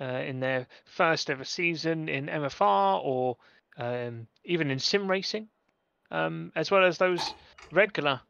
uh, in their first ever season in MFR or um, even in sim racing, um, as well as those regular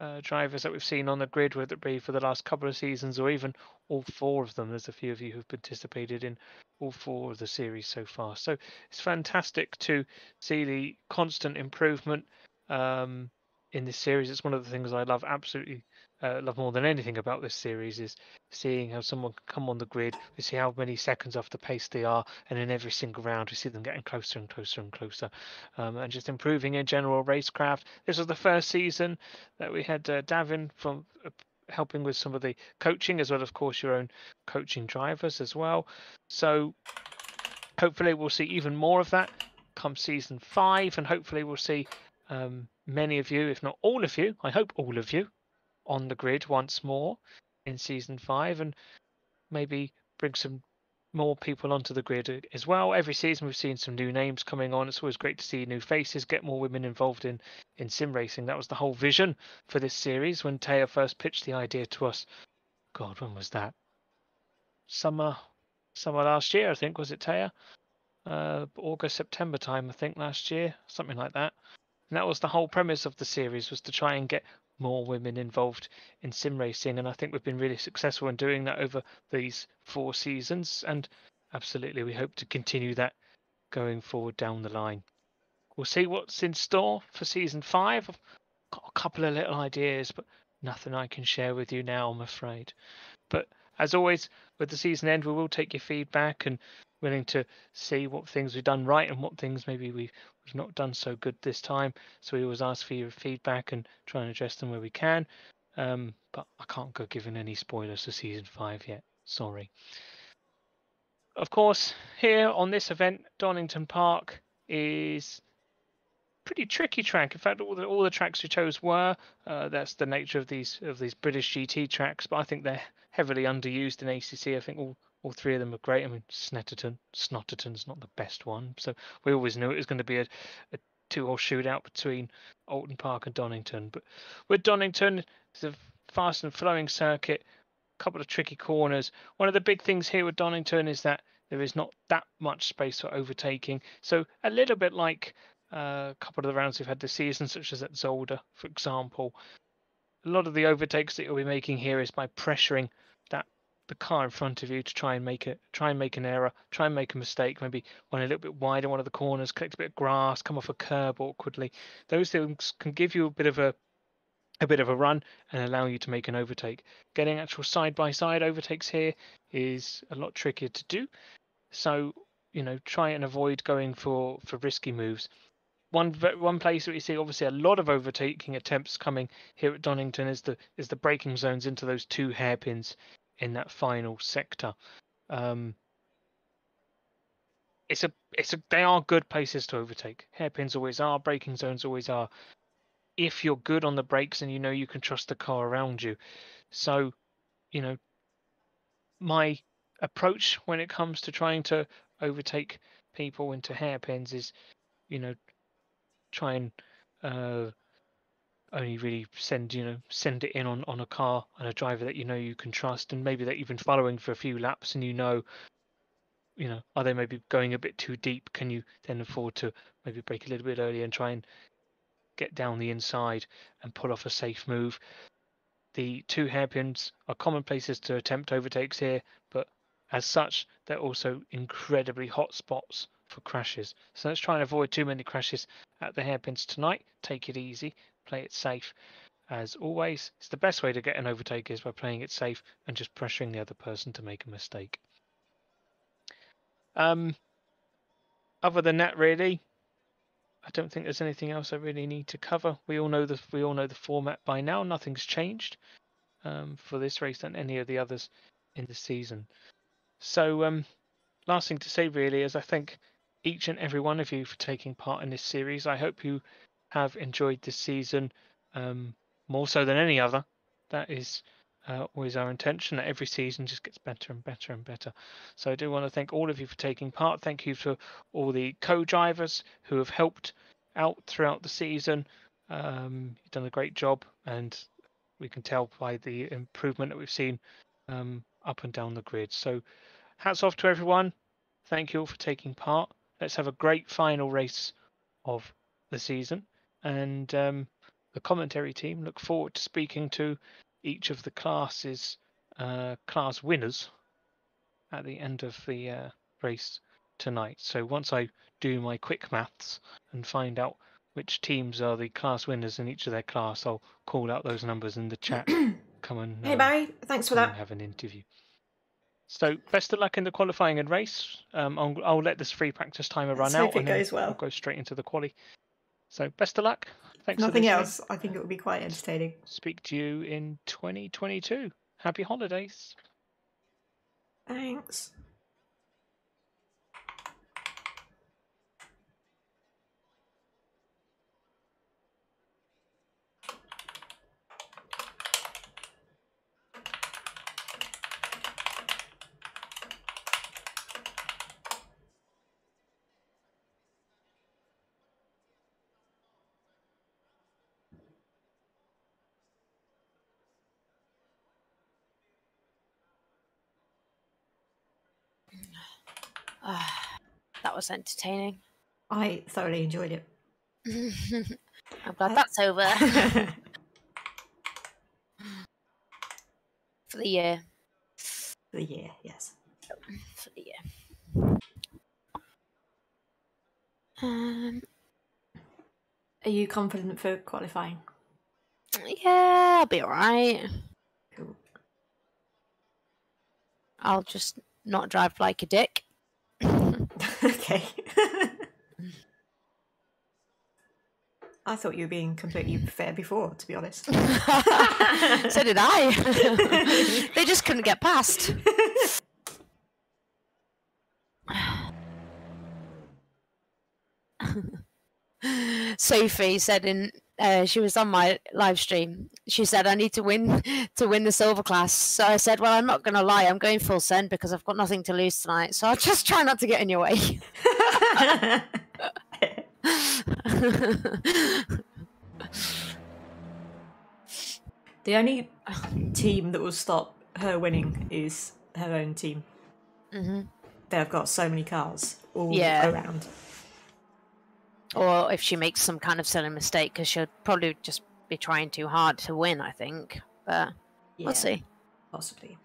uh, drivers that we've seen on the grid, whether it be for the last couple of seasons or even all four of them. There's a few of you who've participated in all four of the series so far. So it's fantastic to see the constant improvement um, in this series. It's one of the things I love absolutely uh, love more than anything about this series is seeing how someone can come on the grid. We see how many seconds off the pace they are, and in every single round we see them getting closer and closer and closer, um, and just improving in general racecraft. This was the first season that we had uh, Davin from. Uh, helping with some of the coaching as well of course your own coaching drivers as well so hopefully we'll see even more of that come season five and hopefully we'll see um, many of you if not all of you i hope all of you on the grid once more in season five and maybe bring some more people onto the grid as well. Every season we've seen some new names coming on. It's always great to see new faces, get more women involved in in sim racing. That was the whole vision for this series when Taya first pitched the idea to us. God, when was that? Summer, summer last year, I think. Was it Taya? Uh, August, September time, I think last year, something like that. And that was the whole premise of the series was to try and get more women involved in sim racing, and I think we've been really successful in doing that over these four seasons. And absolutely, we hope to continue that going forward down the line. We'll see what's in store for season five. I've got a couple of little ideas, but nothing I can share with you now, I'm afraid. But as always, with the season end, we will take your feedback and willing to see what things we've done right and what things maybe we've, we've not done so good this time. So we always ask for your feedback and try and address them where we can. Um, but I can't go giving any spoilers for season five yet. Sorry. Of course, here on this event, Donington Park is pretty tricky track. In fact, all the all the tracks we chose were. Uh, that's the nature of these of these British GT tracks, but I think they're heavily underused in ACC. I think all all three of them are great. I mean, Snetterton, Snotterton's not the best one, so we always knew it was going to be a, a two-hole shootout between Oulton Park and Donington. But with Donington, it's a fast and flowing circuit, a couple of tricky corners. One of the big things here with Donington is that there is not that much space for overtaking. So a little bit like uh, a couple of the rounds we've had this season, such as at Zolder, for example. A lot of the overtakes that you'll be making here is by pressuring the car in front of you to try and make it try and make an error try and make a mistake maybe one a little bit wider, one of the corners collect a bit of grass come off a curb awkwardly. Those things can give you a bit of a a bit of a run and allow you to make an overtake. Getting actual side by side overtakes here is a lot trickier to do. So you know try and avoid going for for risky moves. One one place that you see obviously a lot of overtaking attempts coming here at Donington is the is the braking zones into those two hairpins in that final sector. Um, it's a it's a they are good places to overtake. Hairpins always are, braking zones always are. If you're good on the brakes and you know you can trust the car around you. So, you know, my approach when it comes to trying to overtake people into hairpins is, you know, try and uh, only really send you know send it in on on a car and a driver that you know you can trust and maybe that you've been following for a few laps and you know you know are they maybe going a bit too deep? Can you then afford to maybe break a little bit early and try and get down the inside and pull off a safe move? The two hairpins are common places to attempt overtakes here but as such they're also incredibly hot spots for crashes. So let's try and avoid too many crashes at the hairpins tonight. Take it easy play it safe. As always, it's the best way to get an overtake is by playing it safe and just pressuring the other person to make a mistake. Um, other than that, really, I don't think there's anything else I really need to cover. We all know the we all know the format by now. Nothing's changed um, for this race than any of the others in the season. So, um, last thing to say really is I thank each and every one of you for taking part in this series. I hope you have enjoyed this season um, more so than any other. That is uh, always our intention that every season just gets better and better and better. So I do want to thank all of you for taking part. Thank you to all the co-drivers who have helped out throughout the season. Um, you've done a great job, and we can tell by the improvement that we've seen um, up and down the grid. So hats off to everyone. Thank you all for taking part. Let's have a great final race of the season. And um, the commentary team look forward to speaking to each of the classes, uh, class winners at the end of the uh, race tonight. So once I do my quick maths and find out which teams are the class winners in each of their class, I'll call out those numbers in the chat. Come and Hey um, Barry, thanks for that. have an interview. So best of luck in the qualifying and race. Um, I'll, I'll let this free practice timer run Let's out hope it and then goes well. I'll go straight into the quali. So best of luck. Thanks Nothing else. I think it would be quite entertaining. Speak to you in 2022. Happy holidays. Thanks. That was entertaining. I thoroughly enjoyed it. I'm glad that's over for the year. For the year, yes. For the year. Um, Are you confident for qualifying? yeah, I'll be alright. Cool. I'll just not drive like a dick. Okay. I thought you were being completely fair before, to be honest. so did I. they just couldn't get past. Sophie said in uh, she was on my live stream. She said I need to win to win the silver class. So I said, well, I'm not going to lie. I'm going full send because I've got nothing to lose tonight. So I'll just try not to get in your way. the only team that will stop her winning is her own team. hmm They've got so many cars all Yeah. around. Or if she makes some kind of silly mistake, because she'll probably just be trying too hard to win. I think, but Yeah, we'll see. Possibly.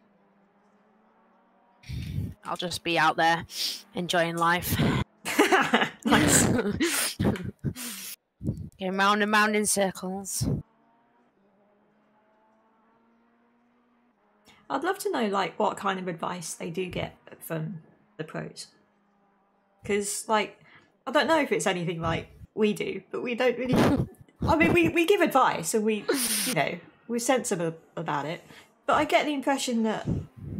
I'll just be out there enjoying life. nice. Going round and round in circles. I'd love to know like what kind of advice they do get from the pros. Because like I don't know if it's anything like we do, but we don't really I mean we, we give advice and we you know, we're sensible about it. But I get the impression that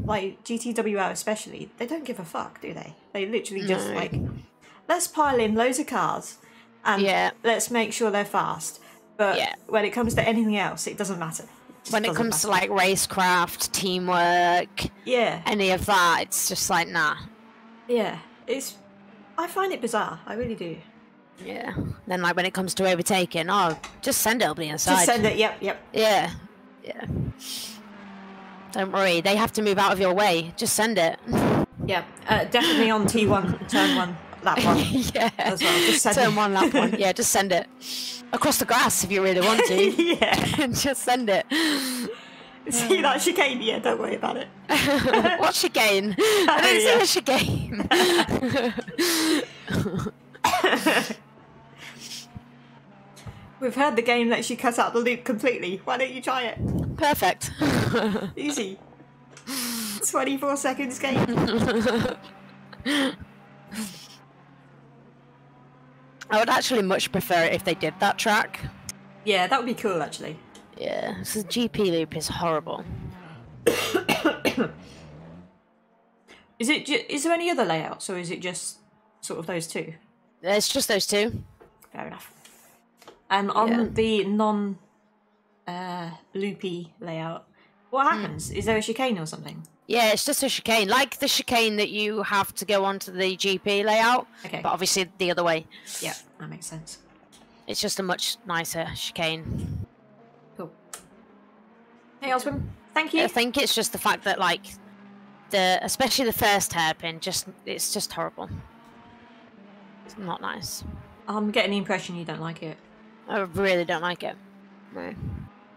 like GTWR especially, they don't give a fuck, do they? They literally just No. like let's pile in loads of cars and Yeah. let's make sure they're fast. But Yeah. when it comes to anything else, it doesn't matter. just When it comes to like racecraft, teamwork, yeah, any of that, it's just like nah. yeah, it's. I find it bizarre. I really do. Yeah. Then like when it comes to overtaking, oh, just send it up the inside. Just send it. Yep, yep. Yeah. Yeah. Don't worry, they have to move out of your way. Just send it. Yeah, uh, definitely on T one, turn one, lap one. yeah. As well, just send Turn it. one, lap one. Yeah, just send it. Across the grass if you really want to. yeah. just send it. See that chicane? Yeah, don't worry about it. What's what chicane? I don't Yeah. see a chicane. We've heard the game lets you cut out the loop completely. Why don't you try it? Perfect. Easy. 24 seconds game. I would actually much prefer it if they did that track. Yeah, that would be cool actually. Yeah, this is- GP loop is horrible. Is it? Is there any other layouts, or is it just sort of those two? It's just those two. Fair enough. And on Yeah. the non uh, loopy layout, what Hmm. happens? Is there a chicane or something? Yeah, it's just a chicane, like the chicane that you have to go onto the GP layout, Okay. but obviously the other way. Yeah, that makes sense. It's just a much nicer chicane. Cool. Hey, Oswin. Thank you. I think it's just the fact that like the especially the first hairpin. Just it's just horrible. It's not nice. I'm getting the impression you don't like it. I really don't like it. No.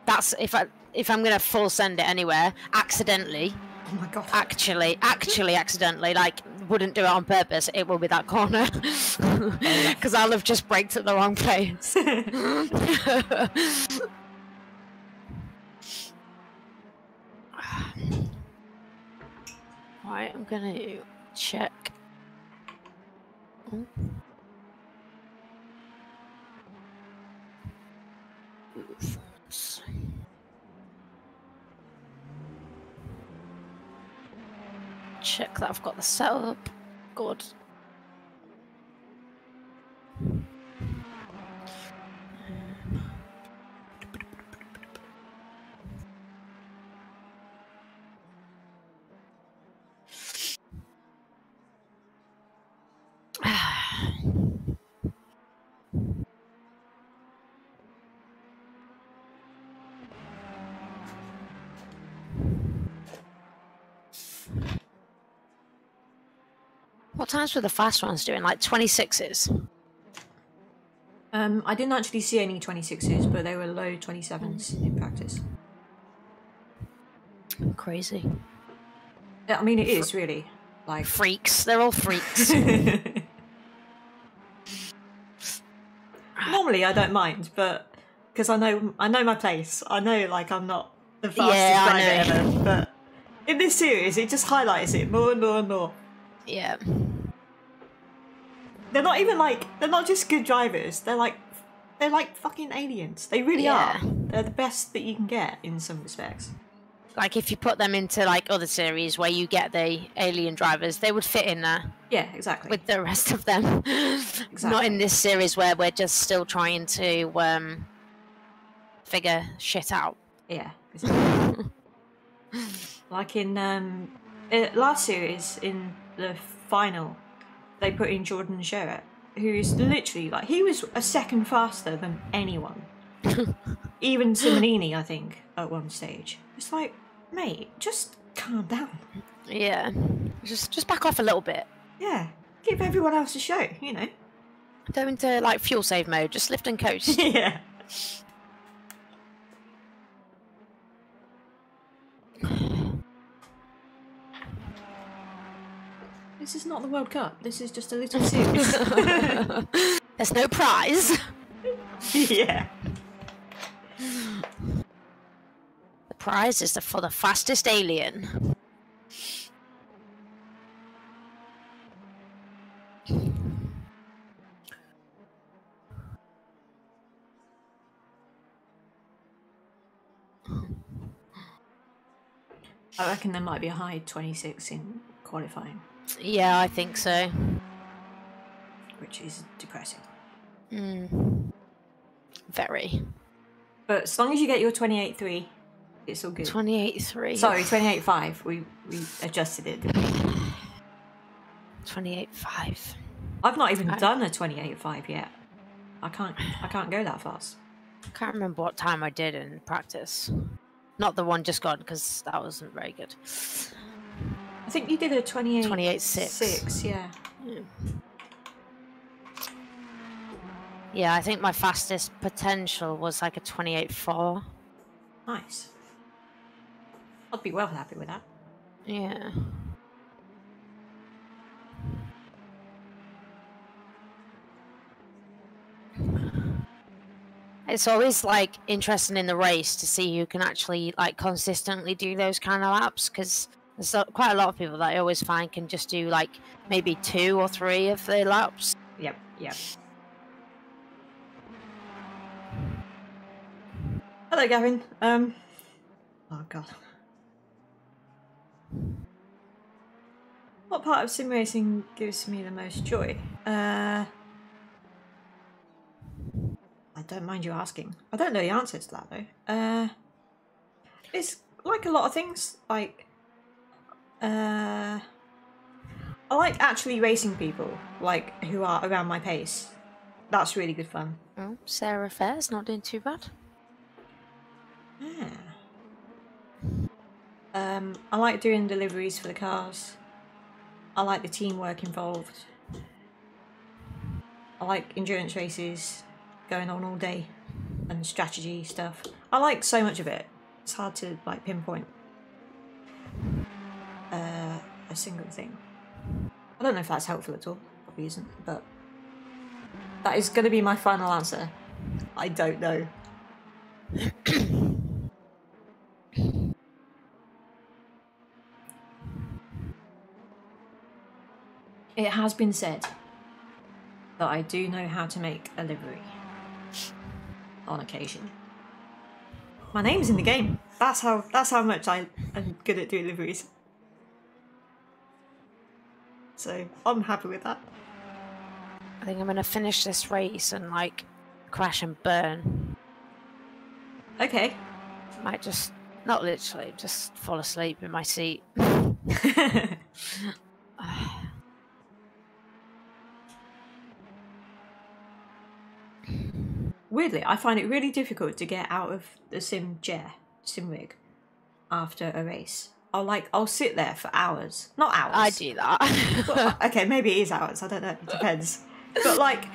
That's if I if I'm gonna full send it anywhere accidentally. Oh my god. Actually, actually, accidentally, like wouldn't do it on purpose. It will be that corner because I'll have just braked at the wrong place. I'm gonna check. Check that I've got the setup. Good. Times were the fast ones doing? Like 26s? Um, I didn't actually see any 26s, but they were low 27s in practice. Crazy. I mean, it is really like. Freaks. They're all freaks. Normally, I don't mind, but because I know I know my place. I know, like I'm not the fastest Yeah, driver ever, but in this series, it just highlights it more and more and more. yeah. They're not even like they're not just good drivers. They're like they're like fucking aliens. They really Yeah. are. They're the best that you can get in some respects. Like if you put them into like other series where you get the alien drivers, they would fit in there Yeah, exactly. with the rest of them. Not in this series where we're just still trying to um, figure shit out. Yeah. exactly. like in um uh, last series in the final, they put in Jordan Sherritt, who is literally like he was a second faster than anyone. Even Simonini, I think, at one stage. It's like, mate, just calm down. Yeah. Just just back off a little bit. Yeah. Give everyone else a show, you know. Go into like fuel save mode, just lift and coast. yeah. This is not the World Cup. This is just a little series. There's no prize. yeah. The prize is the, for the fastest alien. I reckon there might be a high 26 in qualifying, Yeah, I think so. which is depressing. Mm. Very. But as long as you get your 28.3, it's all good. 28.3. Sorry, 28.5. We we adjusted it. didn't we? 28.5. I've not even I- done a 28.5 yet. I can't I can't go that fast. I can't remember what time I did in practice. Not the one just gone, because that wasn't very good. I think you did a 28 28.6. six, yeah. Yeah, I think my fastest potential was like a 28.4. Nice. I'd be well happy with that. Yeah. It's always like interesting in the race to see who can actually like consistently do those kind of laps because there's quite a lot of people that I always find can just do like maybe two or three of the laps. Yep, yep. Hello, Gavin. Um. Oh God. What part of sim racing gives me the most joy? Uh. I don't mind you asking. I don't know the answer to that though. Uh. It's like a lot of things. Like. Uh. I like actually racing people, like who are around my pace. That's really good fun. Oh, Sarah Fair's not doing too bad. Yeah. Um, I like doing deliveries for the cars. I like the teamwork involved. I like endurance races going on all day and strategy stuff. I like so much of it. It's hard to like pinpoint a single thing. I don't know if that's helpful at all. Probably isn't, but that is going to be my final answer. I don't know. it has been said that I do know how to make a livery on occasion. My name's in the game. That's how that's how much I am good at doing liveries. So I'm happy with that. I think I'm gonna finish this race and like crash and burn. Okay. Might just not literally, just fall asleep in my seat. Weirdly, I find it really difficult to get out of the sim chair, sim rig, after a race. I'll like I'll sit there for hours, not hours. I do that. Well, uh, okay, maybe it is hours. I don't know. It depends. But like,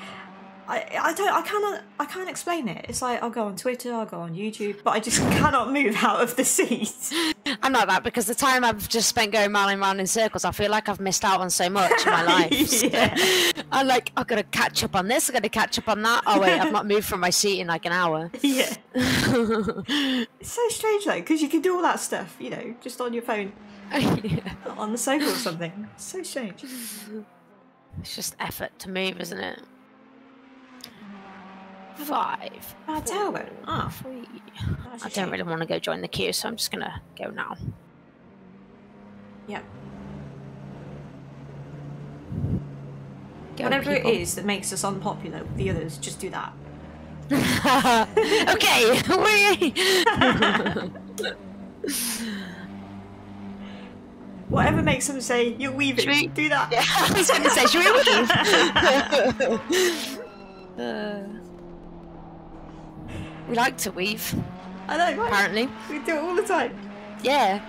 I I don't I cannot I can't explain it. It's like I'll go on Twitter, I'll go on YouTube, but I just cannot move out of the seat. I'm like that because the time I've just spent going round and round in circles, I feel like I've missed out on so much in my life. Yeah. I'm like, I've got to catch up on this, I've got to catch up on that. Oh, wait, I've not moved from my seat in like an hour. yeah. It's so strange though, because you can do all that stuff, you know, just on your phone, on the sofa or something. It's so strange. It's just effort to move, isn't it? Five. Ah, Three. that's a I don't really want to go join the queue, so I'm just gonna go now. Yep. Go, Whatever people. it is that makes us unpopular with the others, just do that. okay. Whatever makes them say you're weaving, we- do that. Yeah, I was going to say, should we weave? uh, we like to weave, I know, right? apparently. We do it all the time. Yeah,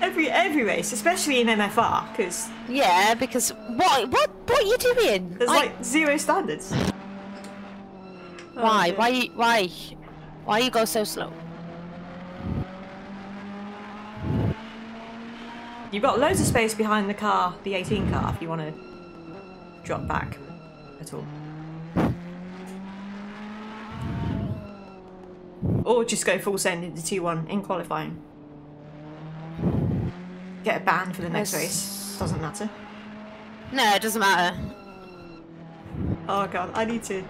Every every race, especially in MFR, because yeah. Because what? What? What are you doing? there's Like, like zero standards. Oh, why? dear. Why? Why? Why you go so slow? You've got loads of space behind the car, the 18 car, if you want to drop back at all. Or just go full send into T1 in qualifying. Get a ban for the next Yes. race. Doesn't matter. No, it doesn't matter. Oh god, I need to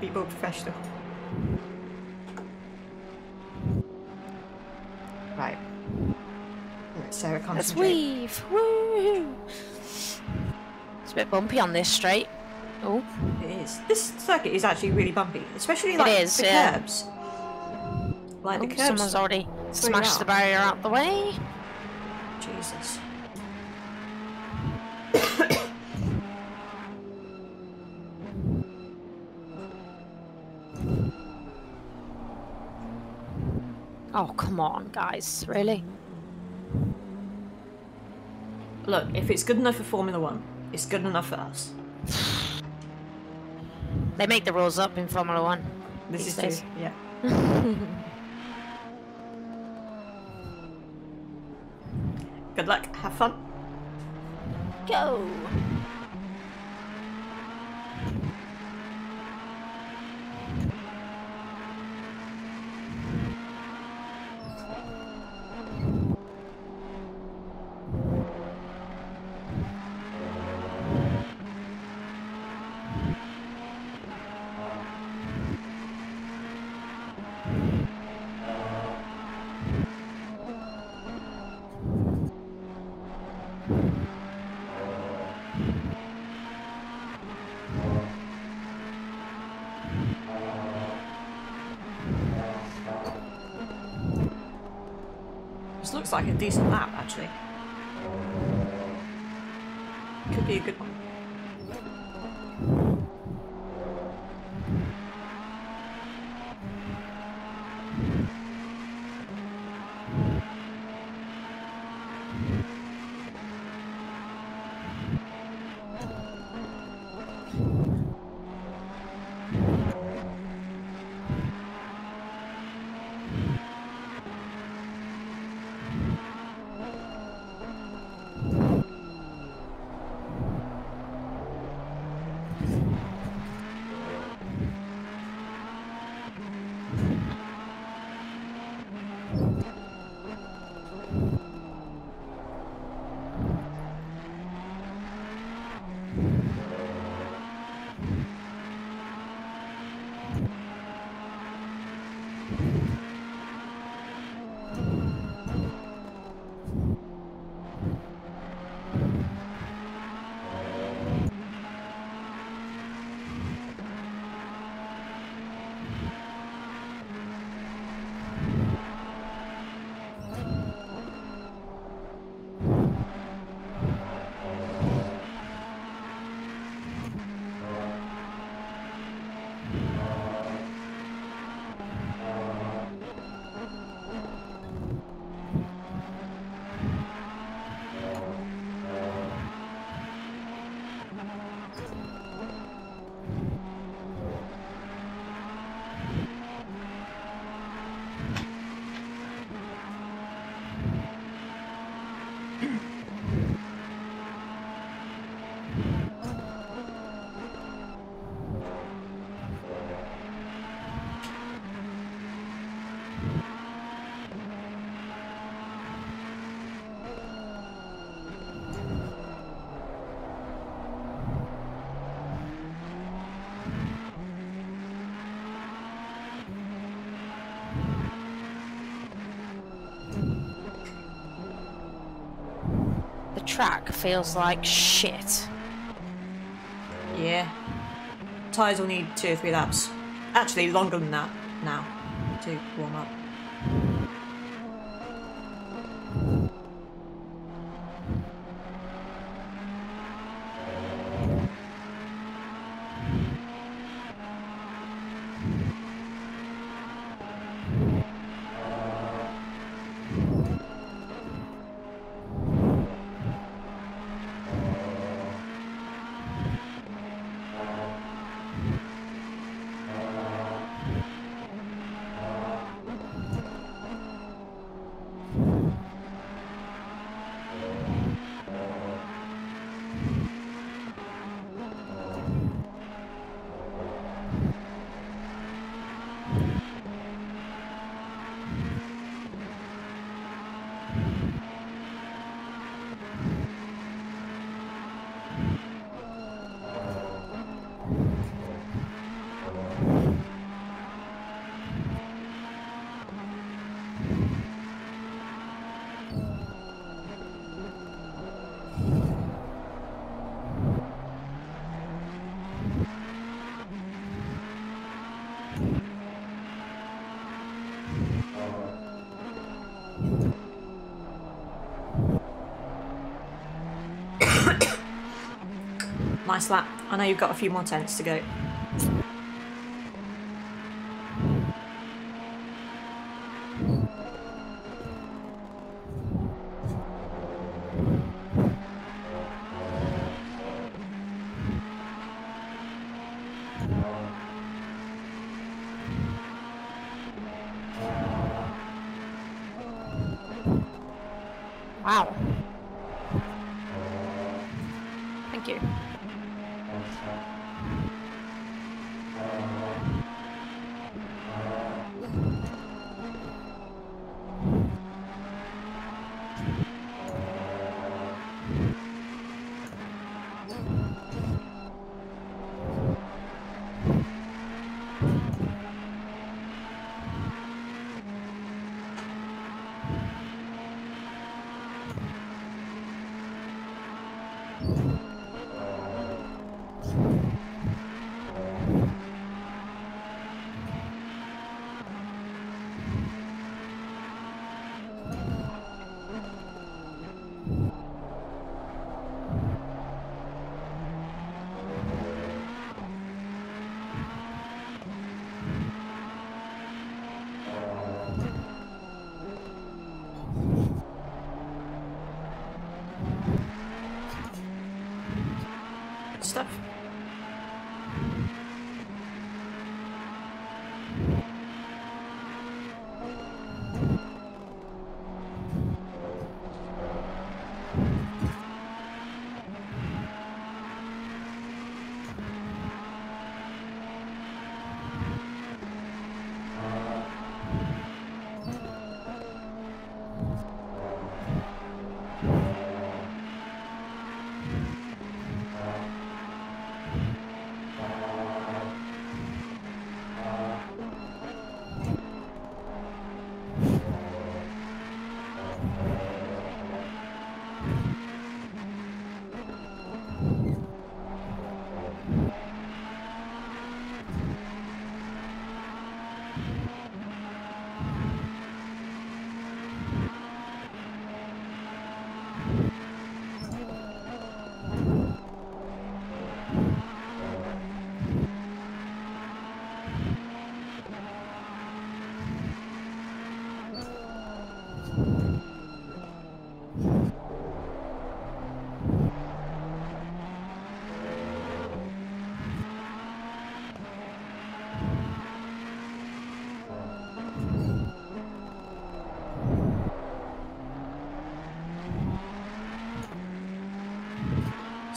be more professional. Right. Right, Sarah, Let's concentrate. weave. Woo! It's a bit bumpy on this straight. Oh, is. This circuit is actually really bumpy, especially like is, the yeah. curbs. Like oh, the curbs. someone's already smashed out. the barrier out the way. Jesus. Oh, come on, guys. Really? Look, if it's good enough for Formula One, it's good enough for us. They make the rules up in Formula One. This is days. true. Yeah. good luck. Have fun. Go! Decent lap, track feels like shit. Yeah. Tyres will need two or three laps. Actually, longer than that Lap. I know you've got a few more tents to go.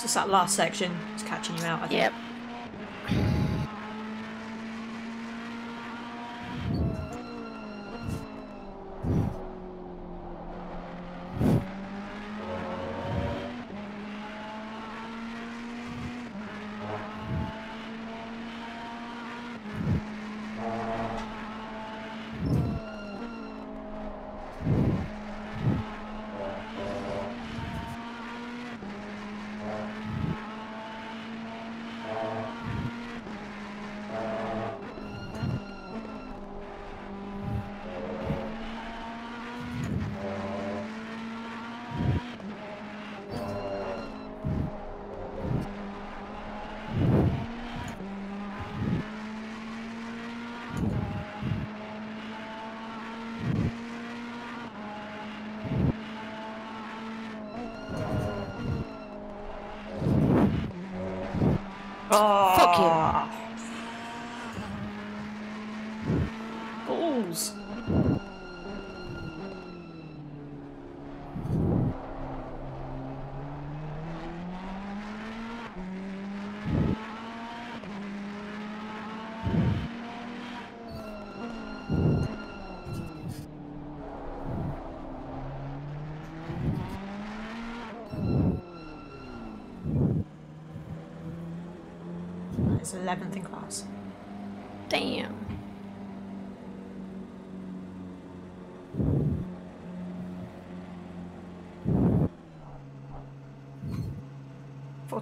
Just that last section is catching you out. I think. Yep.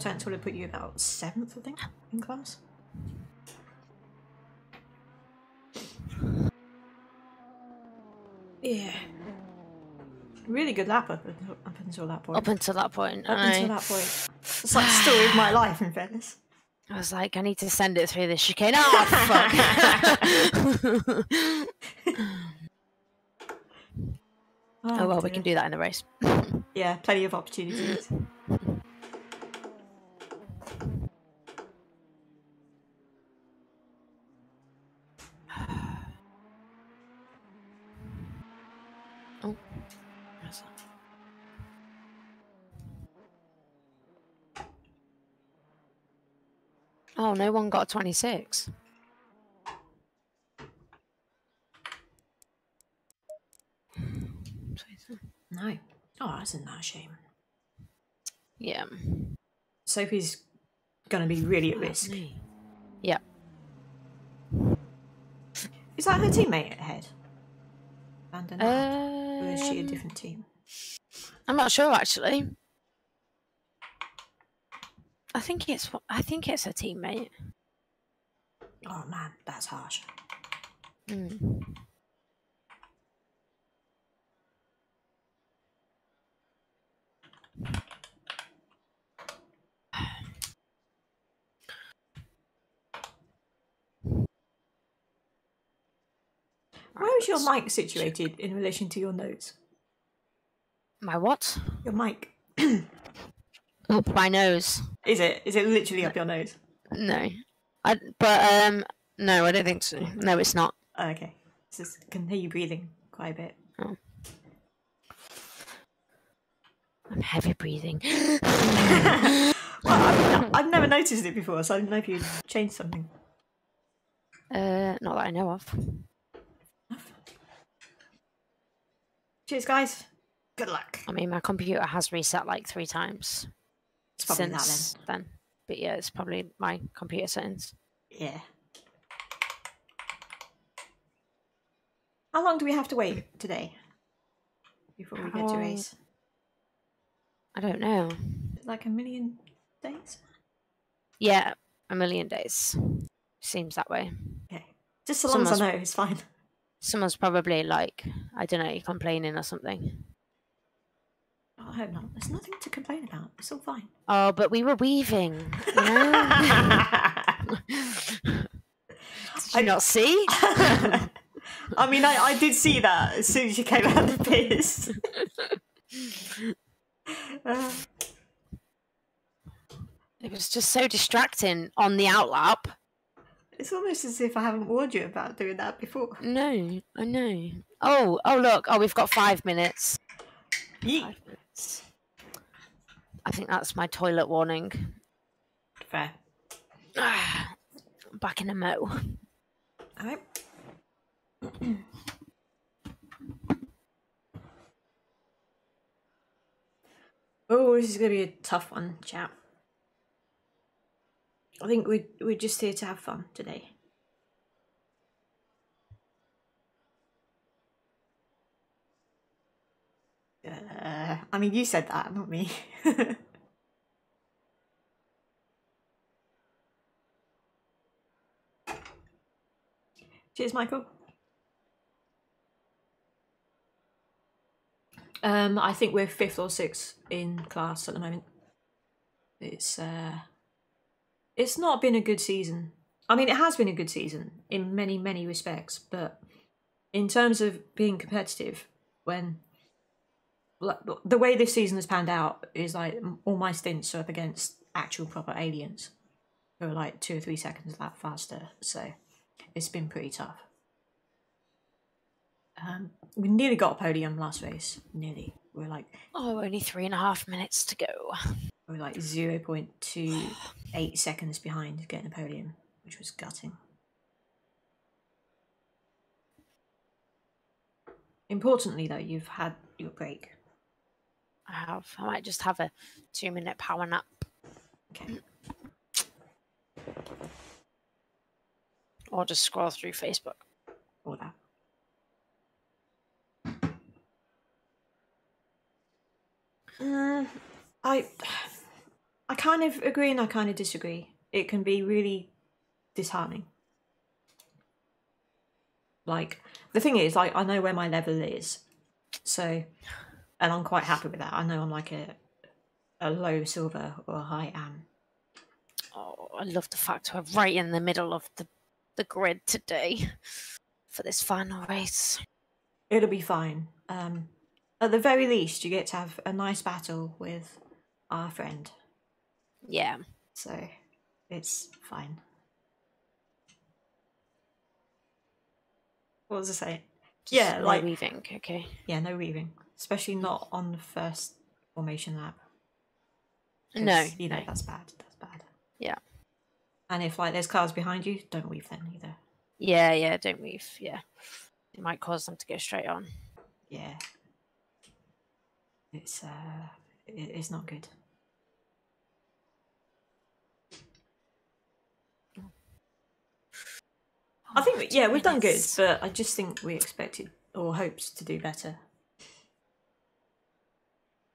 Four tenths would have put you about 7th, I think, in class. Yeah. Really good lap up until, up until that point. Up until that point, Up I, until that point. It's like the story of my life, in fairness. I was like, I need to send it through this chicane. Oh fuck! oh well, oh, we can do that in the race. Yeah, plenty of opportunities. Oh, no one got 26. No. Oh, that's a nice shame. Yeah. Sophie's gonna be really at risk. Yeah. Is that her teammate ahead? Abandon or is she a Um, different team? I'm not sure actually. I think it's I think it's a teammate. Oh man, that's harsh. Mm. Where is your mic situated in relation to your notes? My what? Your mic. Up my nose. Is it? Is it literally up your nose? No. I but um no, I don't think so. No, it's not. Oh, okay. Just can hear you breathing quite a bit. I'm heavy breathing. Well, I've, I've never noticed it before, so I don't know if you'd changed something. uh not that I know of. Cheers, guys. Good luck. I mean my computer has reset like three times It's since then. But yeah, it's probably my computer settings. Yeah. How long do we have to wait today before we get to race? I don't know. Like a million days? Yeah, a million days. Seems that way. Okay. Just so long as I know, it's fine. Someone's probably like, I don't know, complaining or something. I hope not. There's nothing to complain about. It's all fine. Oh, but we were weaving, you know? Did you I- not see? I mean, I, I did see that as soon as you came out of the piss. Uh, It was just so distracting on the outlap. it's almost as if I haven't warned you about doing that before. No, I know. Oh, oh look. Oh, we've got five minutes. Yeet. Minutes. I think that's my toilet warning. Fair. Back in a mo. Alright. oh, this is gonna be a tough one, chap. I think we're we're just here to have fun today. Uh, I mean, you said that, not me. Cheers, Michael. Um, I think we're fifth or sixth in class at the moment. It's uh, it's not been a good season. I mean, it has been a good season in many many respects, but in terms of being competitive, when the way this season has panned out is like all my stints are up against actual proper aliens who are like two or three seconds that faster. So it's been pretty tough. Um, we nearly got a podium last race. Nearly. We're like Oh, only three and a half minutes to go. we're like zero point two eight seconds behind getting a podium, which was gutting. Importantly, though, you've had your break. I have. I might just have a two minute power nap. Okay. Or just scroll through Facebook. Or that. Mm, I, I kind of agree and I kind of disagree. It can be really disheartening. Like the thing is, like I know where my level is, so, and I'm quite happy with that. I know I'm like a, a low silver or a high am. Oh, I love the fact we're right in the middle of the, the grid today for this final race. It'll be fine. Um, at the very least, you get to have a nice battle with our friend, Yeah. so it's fine. What was I saying? just Yeah, no like- weaving. Okay. Yeah, no weaving, especially not on the first formation lap. 'cause, No. you know no. that's bad. That's bad. Yeah. And if like there's cars behind you, don't weave then either. Yeah, yeah, don't weave. Yeah. It might cause them to go straight on. Yeah, it's uh, it, it's not good. I think, yeah, we've done good, but I just think we expected or hoped to do better.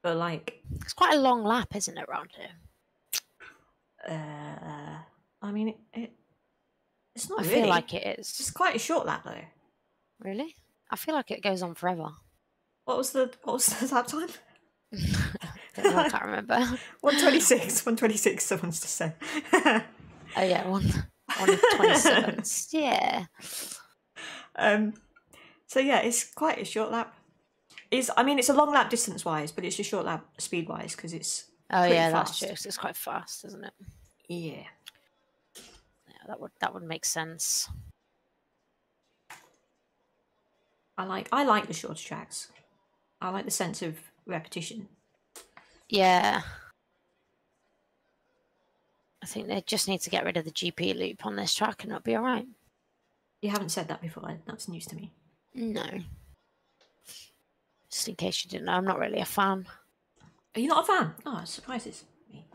But like, It's quite a long lap, isn't it, round here? uh, I mean, it, it it's not I really. feel like it It's is. quite a short lap though. Really? I feel like it goes on forever. What was the what was the lap time? Know, I can't remember. One twenty six. One twenty six. Someone's just said. Oh yeah, one one twenty sevens. Yeah. um, so yeah, it's quite a short lap. It's I mean it's a long lap distance wise, but it's a short lap speed wise because it's Oh yeah, that's fast. true. 'cause It's quite fast, isn't it? yeah. Yeah, that would that would make sense. I like I like the shorter tracks. I like the sense of repetition. Yeah. I think they just need to get rid of the GP loop on this track and it'll be alright. You haven't said that before. That's news to me. No. Just in case you didn't know, I'm not really a fan. Are you not a fan? Oh, it surprises me.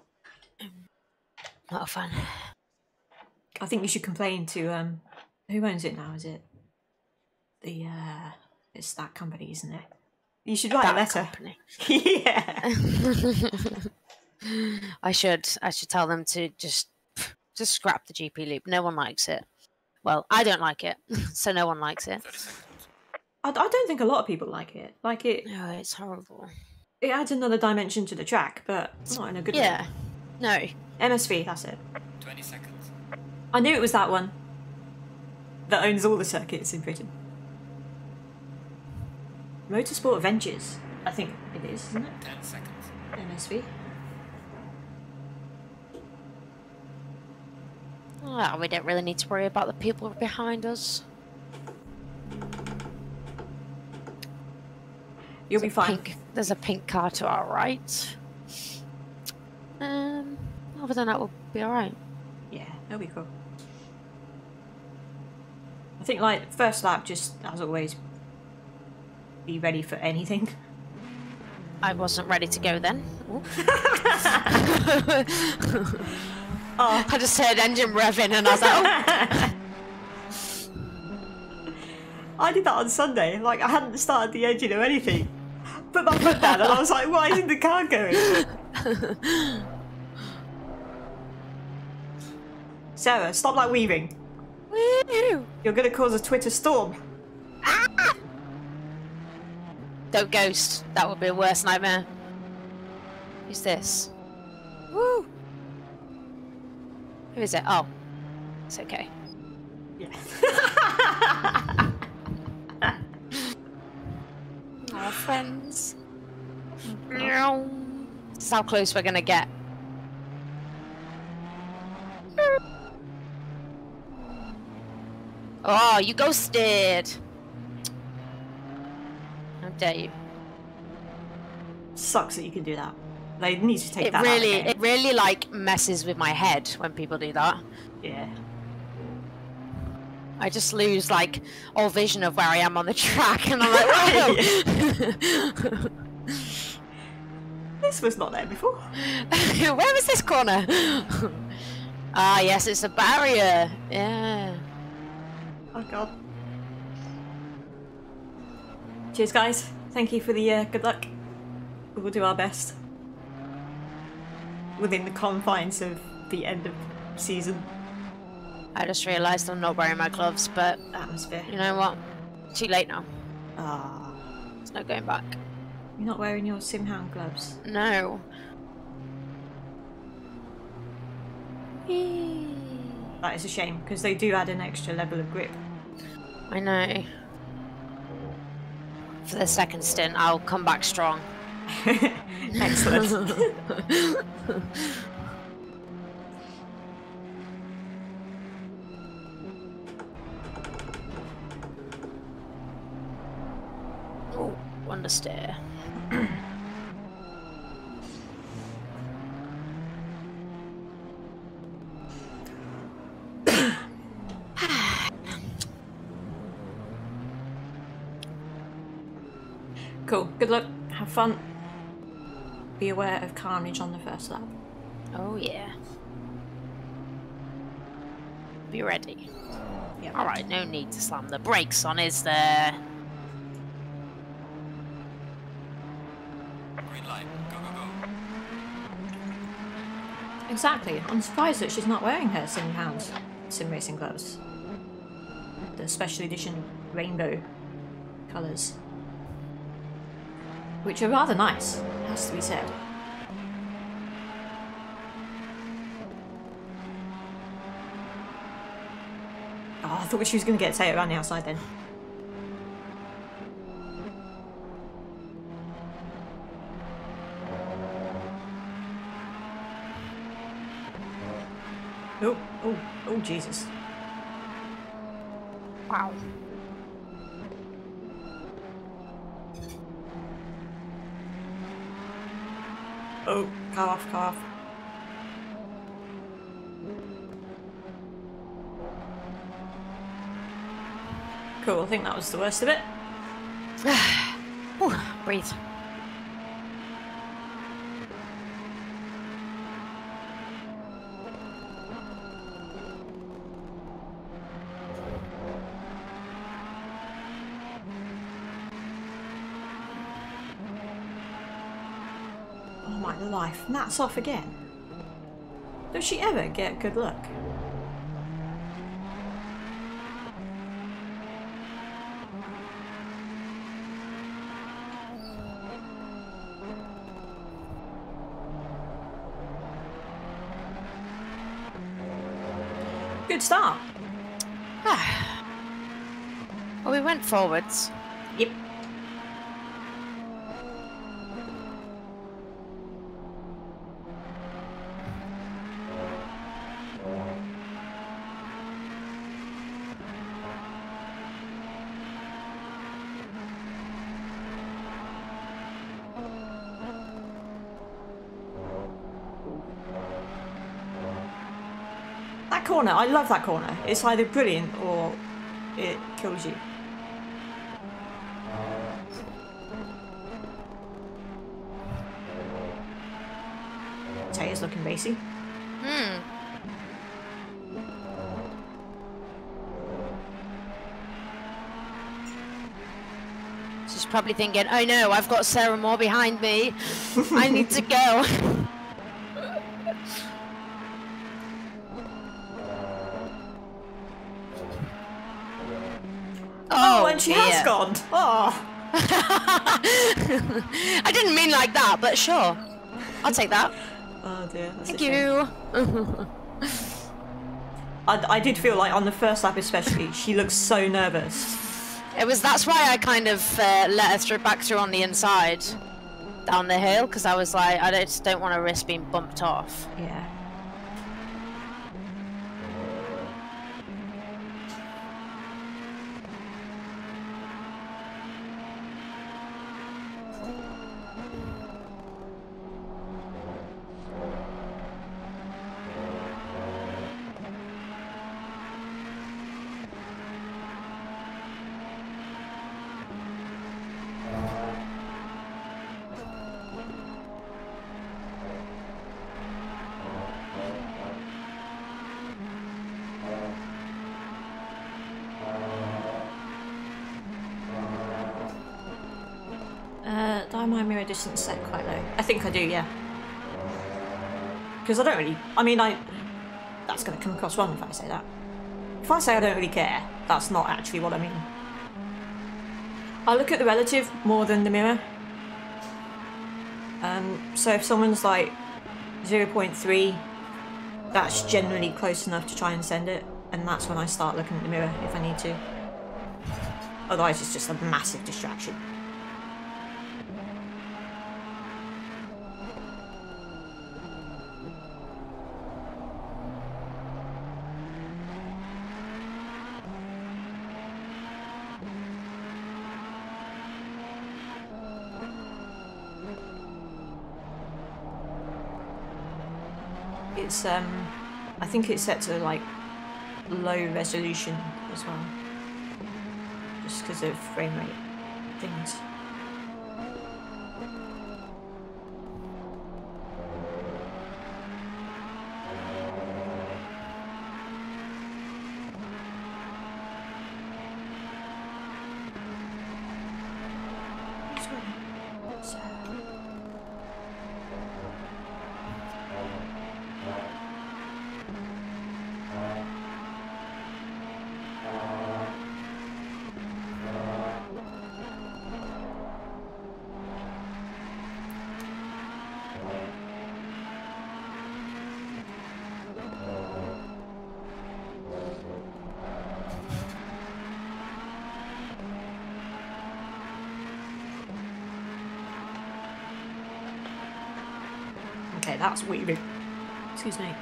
Not a fan. I think you should complain to um who owns it now, is it? The uh it's that company, isn't it? You should write a That letter. company. yeah. I should I should tell them to just just scrap the GP loop. No one likes it. Well, I don't like it, so no one likes it. I, I don't think a lot of people like it. Like it No, it's horrible. it adds another dimension to the track, but not in a good way. Yeah. No. way. MSV, that's it. 20 seconds. I knew it was that one that owns all the circuits in Britain. Motorsport Ventures, I think it is, isn't it? 10 seconds. MSV. Well, we don't really need to worry about the people behind us. You'll be There's a fine. Pink, there's a pink car to our right. Um, Other than that, we'll be alright. Yeah, that'll be cool. I think like first lap, just as always, be ready for anything. I wasn't ready to go then. Oh, I just heard engine revving and I was like, oh, I did that on Sunday. Like I hadn't started the engine or anything. Put my foot down and I was like, why isn't the car going? Sarah, stop like weaving. woo! You're gonna cause a Twitter storm. Ah! Don't ghost. That would be a worse nightmare. Who's this? Woo! Who is it? Oh, it's okay. Yeah. Our friends. This is how close we're gonna get. Oh, you ghosted! How dare you? Sucks that you can do that. They need to take It that really, out of the it really like messes with my head when people do that. Yeah. I just lose like all vision of where I am on the track, and I'm like, whoa! This was not there before. Where was this corner? ah, yes, it's a barrier. Yeah. Oh god. Cheers, guys. Thank you for the uh, good luck. We will do our best within the confines of the end of season I just realised I'm not wearing my gloves, but atmosphere. you know what? Too late now. Ah, it's no going back. you're not wearing your Simhound gloves. No. That is a shame because they do add an extra level of grip. I know. For the second stint, I'll come back strong. Excellent. Stare. cool. Good luck. Have fun. Be aware of carnage on the first lap. Oh yeah. Be ready. Yeah. Alright, no need to slam the brakes on, is there? Green light. Go, go, go. Exactly. I'm surprised that she's not wearing her Simhound sim racing gloves. The special edition rainbow colours. Which are rather nice, has to be said. Oh, I thought she was going to get Tato around the outside then. Oh, oh, Jesus. Wow. Oh, car off. Cool, I think that was the worst of it. Ooh, breathe. Oh life, Matt's off again. Does she ever get good luck? Good start. Ah. Well, we went forwards. Corner, I love that corner. It's either brilliant or it kills you. Taya's looking racy. Hmm. She's probably thinking, oh no, I've got Sarah Moore behind me. I need to go. Oh, has gone. Oh. I didn't mean like that, but sure. I'll take that. Oh dear. Thank you. I, I did feel like on the first lap especially, she looked so nervous. It was that's why I kind of uh, let her through back through on the inside down the hill because I was like, I don't- just don't want to risk being bumped off. Yeah. Uh, do I my mirror distance set quite low? I think I do, yeah. Because I don't really. I mean, I. That's going to come across wrong if I say that. If I say I don't really care, that's not actually what I mean. I look at the relative more than the mirror. Um, so if someone's like 0.3, that's generally close enough to try and send it, and that's when I start looking at the mirror if I need to. Otherwise, it's just a massive distraction. It's um, I think it's set to like low resolution as well, just because of frame rate things. Okay, that's weird. Excuse me.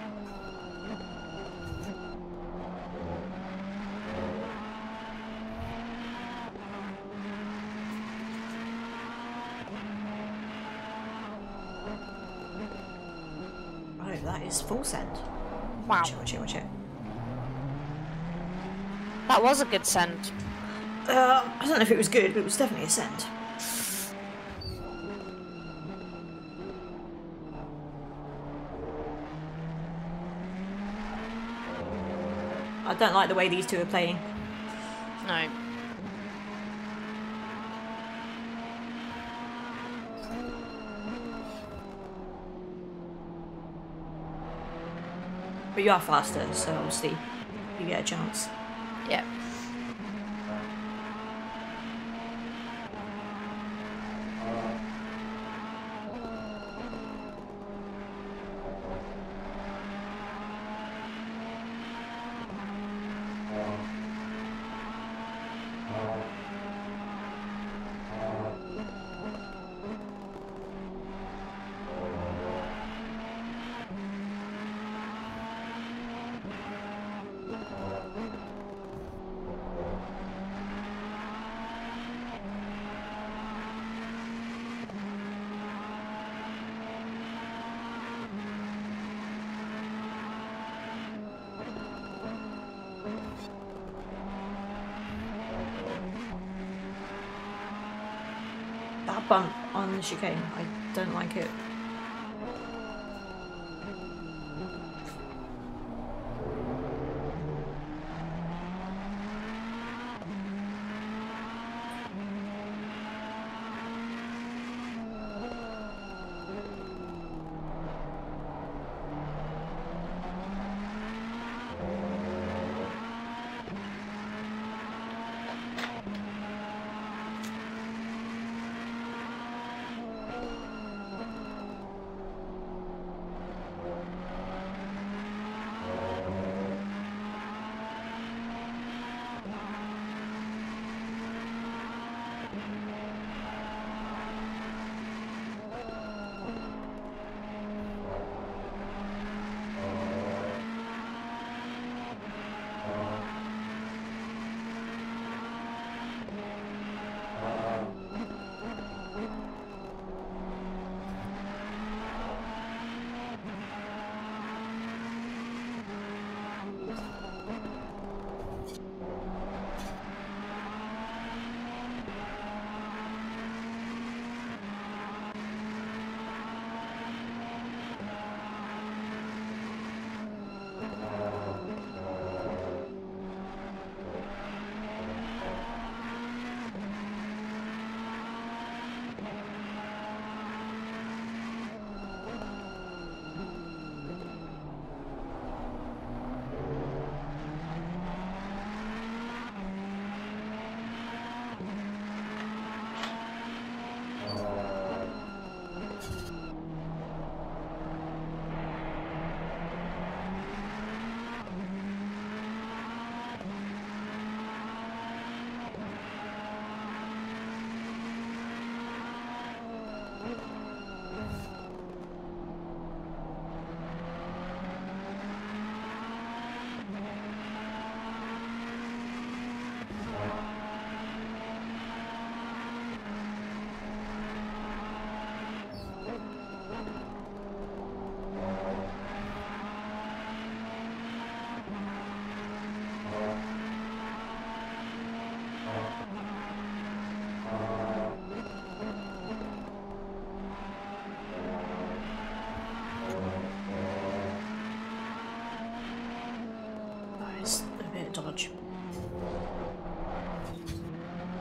Oh, that is full send. Wow, Watch it, watch it, watch it. that was a good scent. Uh, I don't know if it was good, but it was definitely a scent. I don't like the way these two are playing. No. But you are faster, so obviously you get a chance. Yeah. The chicane. I don't like it.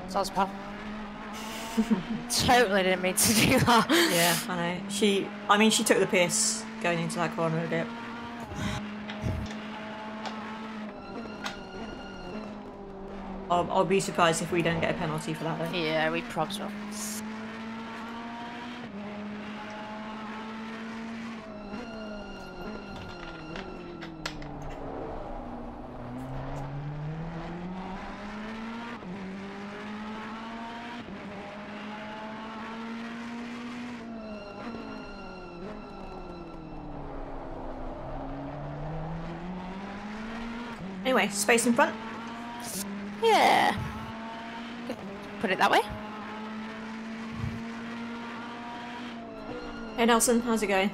Sounds pal. totally didn't mean to do that. Yeah, I know. She, I mean, she took the piss going into that corner a bit. I'll, I'll be surprised if we don't get a penalty for that though. Yeah, we probs will. Anyway, space in front. Yeah. Put it that way. Hey Nelson, how's it going?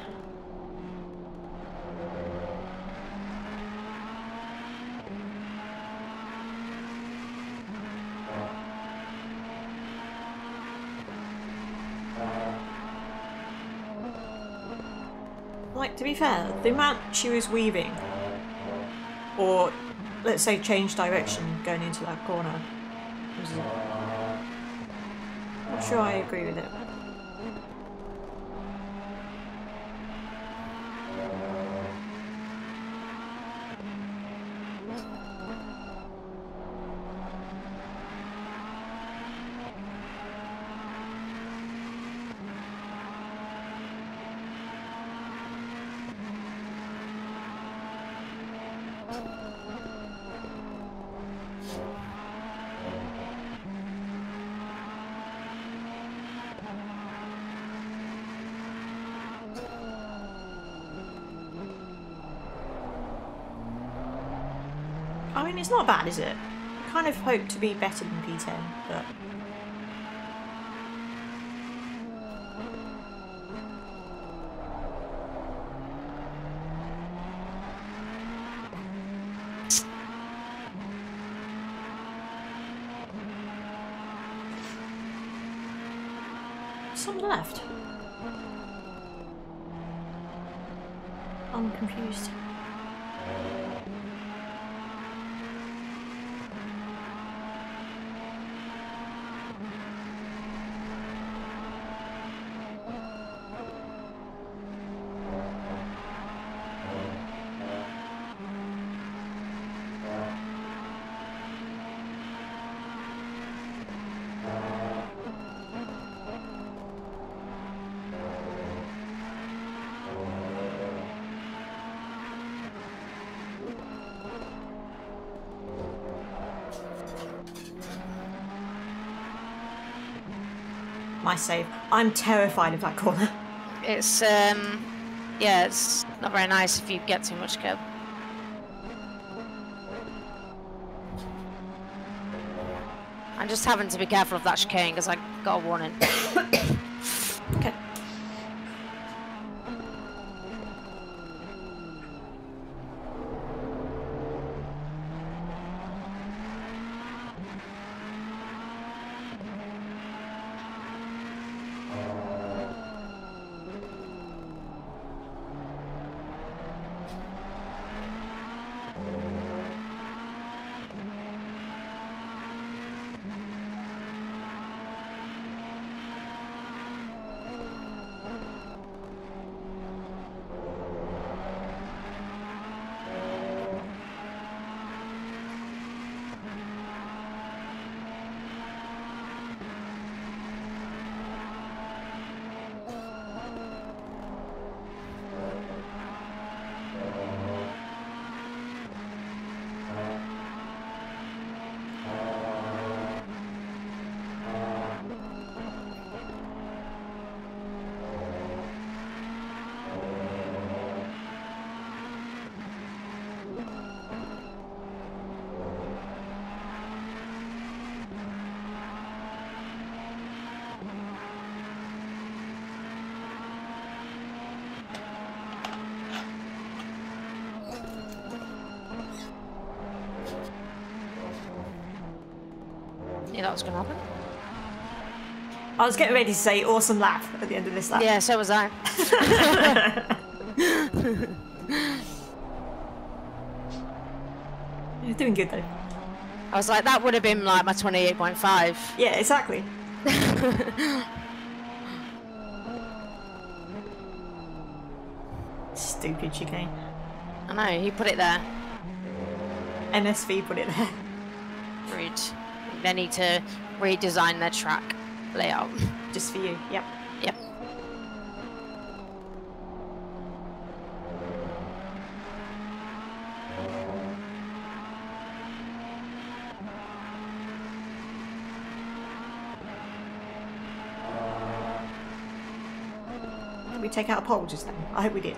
Like, to be fair, the amount she was weaving, or let's say change direction going into that corner, not sure I agree with it. I mean, it's not bad, is it? I kind of hope to be better than P10, but some left? I'm confused. My save. I'm terrified of that corner. It's um, yeah, it's not very nice if you get too much curb. I'm just having to be careful of that chicane because I got a warning. Was gonna happen. I was getting ready to say awesome lap at the end of this lap. Yeah, so was I. You're doing good though. I was like, that would have been like my 28.5. Yeah, exactly. Stupid chicane. I know, he put it there. MSV put it there. They need to redesign their track layout. Just for you. Yep. Yep. Did we take out a pole just then? I hope we did.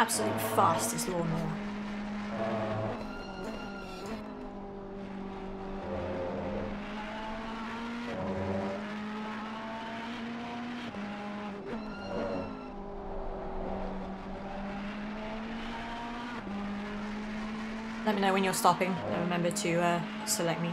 Absolute fastest lawnmower. Let me know when you're stopping and remember to uh, select me.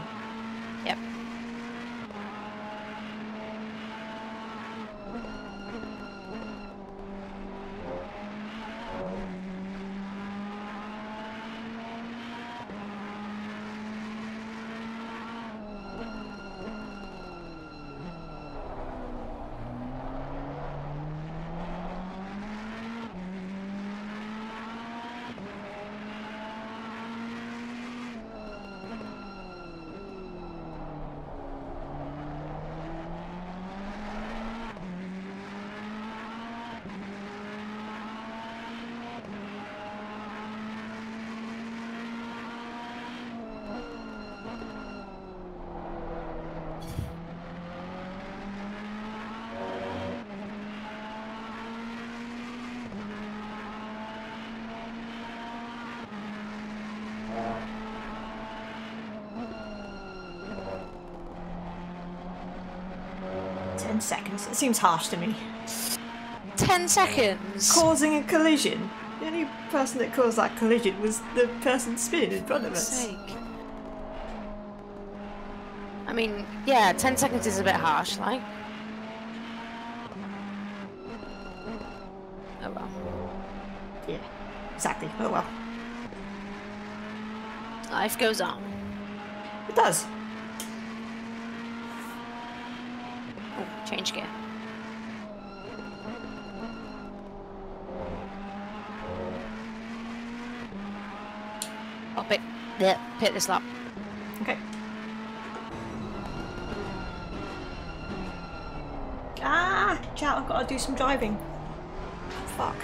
10 seconds. It seems harsh to me. 10 seconds? Causing a collision. The only person that caused that collision was the person spinning in front of us. Sake. I mean, yeah, 10 seconds is a bit harsh, like. Oh well. Yeah, exactly. Oh well. Life goes on. It does. Change gear. I'll pick, yeah, pick this up. Okay. Ah, chat, I've got to do some driving. Fuck.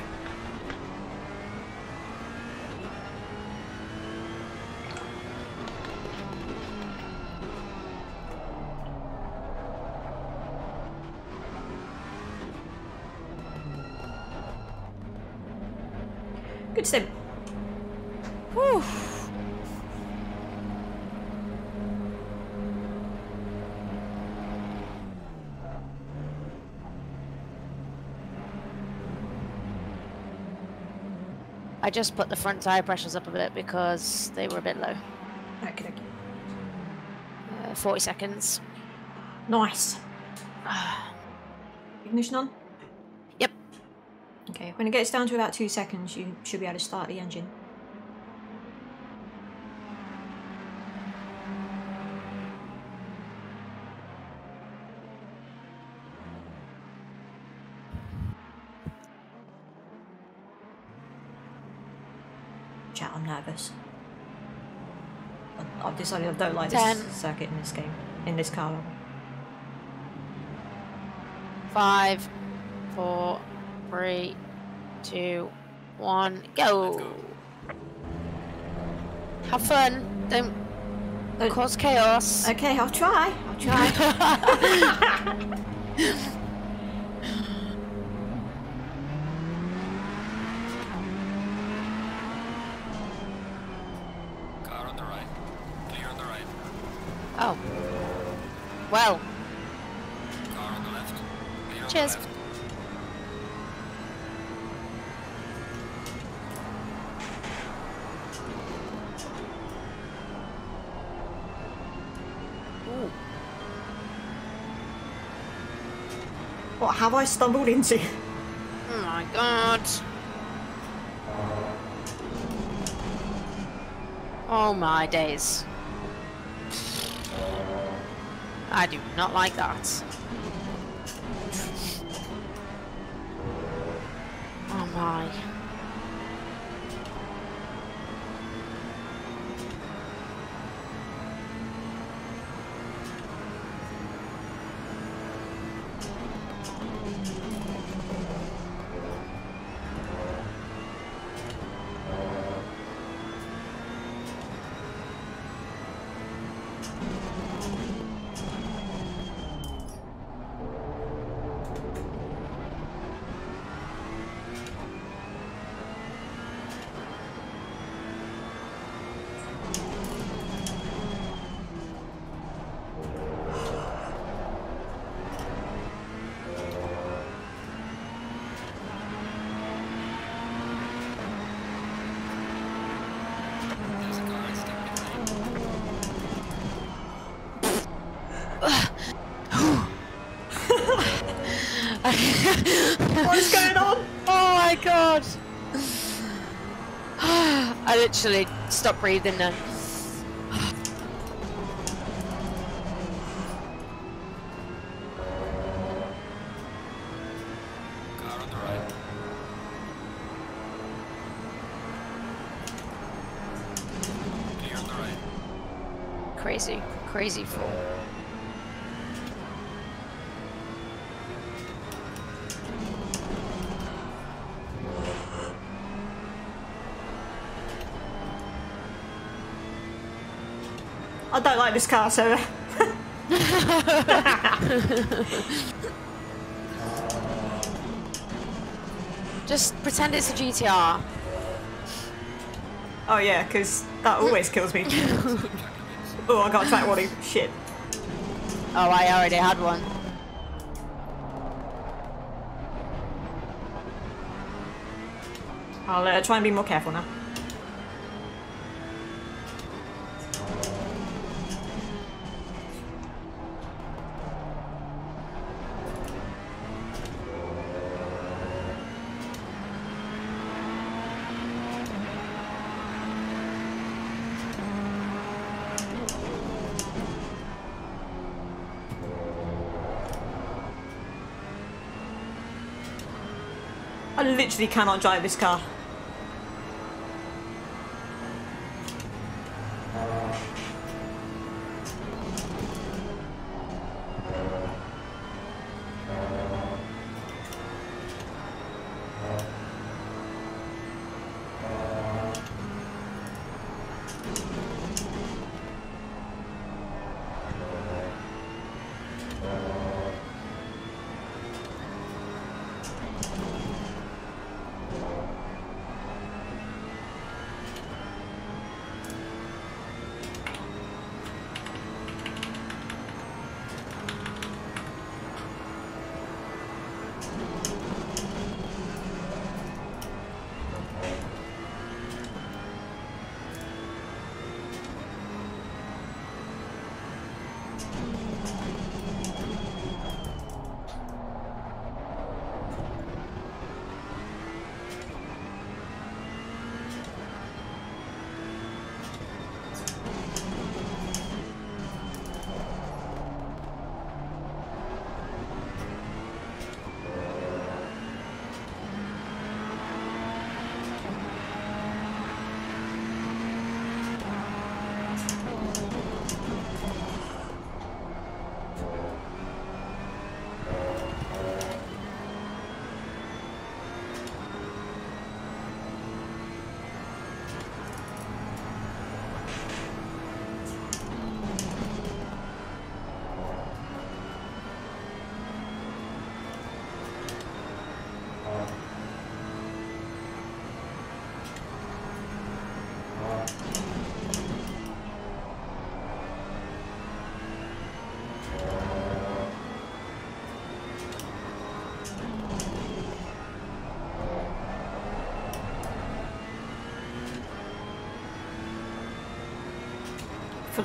Just put the front tire pressures up a bit because they were a bit low. Okay, okay. Uh, 40 seconds. Nice. Ignition on? Yep. Okay, when it gets down to about two seconds, you should be able to start the engine. Chat, I'm nervous. I- I've decided I don't like Ten. this circuit in this game, in this car. rather. Five, four, three, two, one, go. Have fun. Don't Don't- cause chaos. Okay, I'll try. I'll try. have I stumbled into? oh my god. Oh my days. I do not like that. I literally stopped breathing then. crazy, crazy the don't like this car, Sarah. Just pretend it's a GTR. Oh yeah, because that always kills me. oh, I got a track warning. Shit. Oh, I already had one. I'll uh, try and be more careful now. Literally cannot drive this car.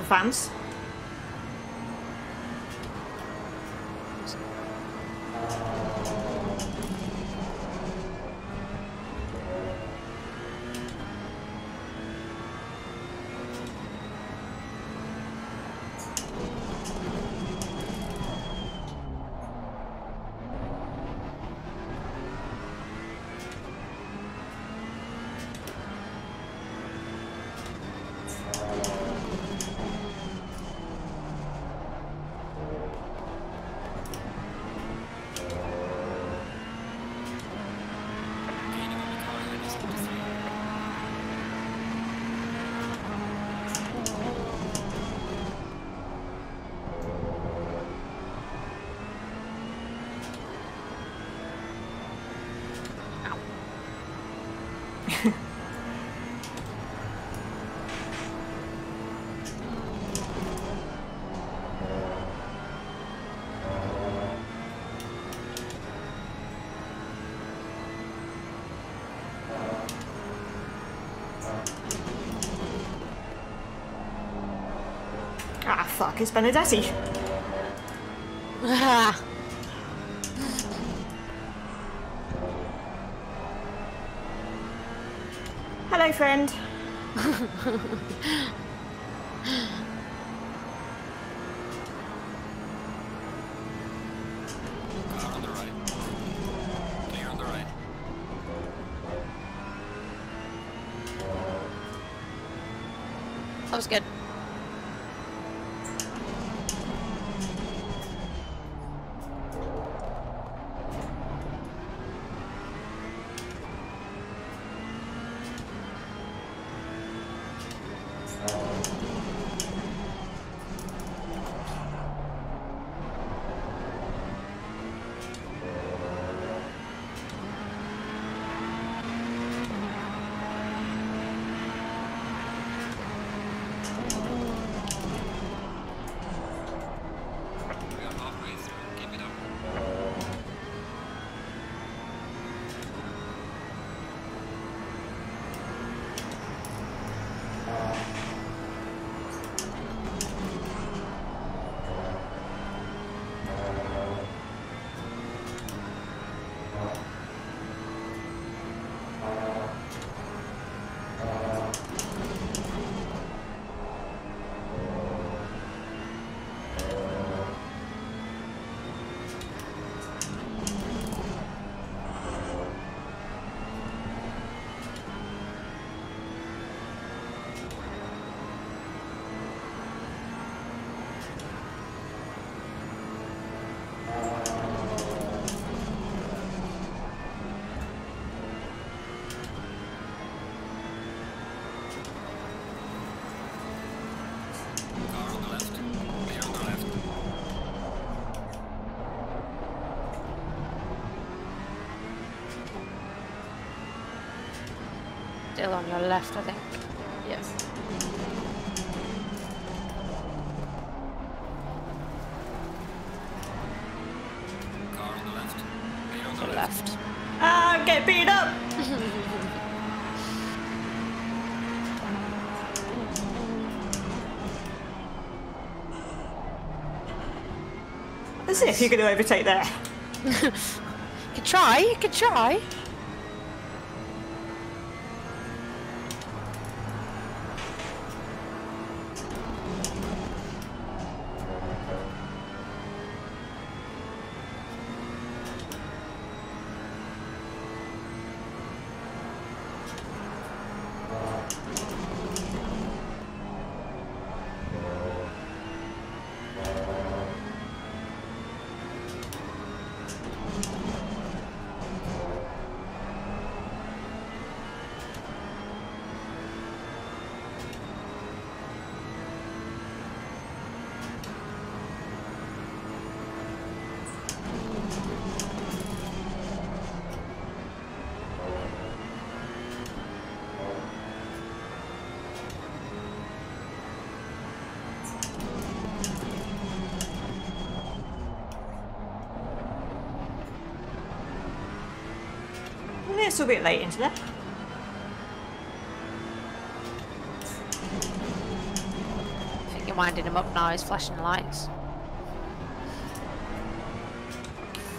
Fans. Fuck, it's Benedetti. Ah. Hello, friend. Still on your left, I think. Yes. Car on the left. On the The left. left. Ah, I'm getting beat up. As if you're going to overtake there. You could try, you could try. It's a bit late into that. I think you're winding him up now, he's flashing the lights.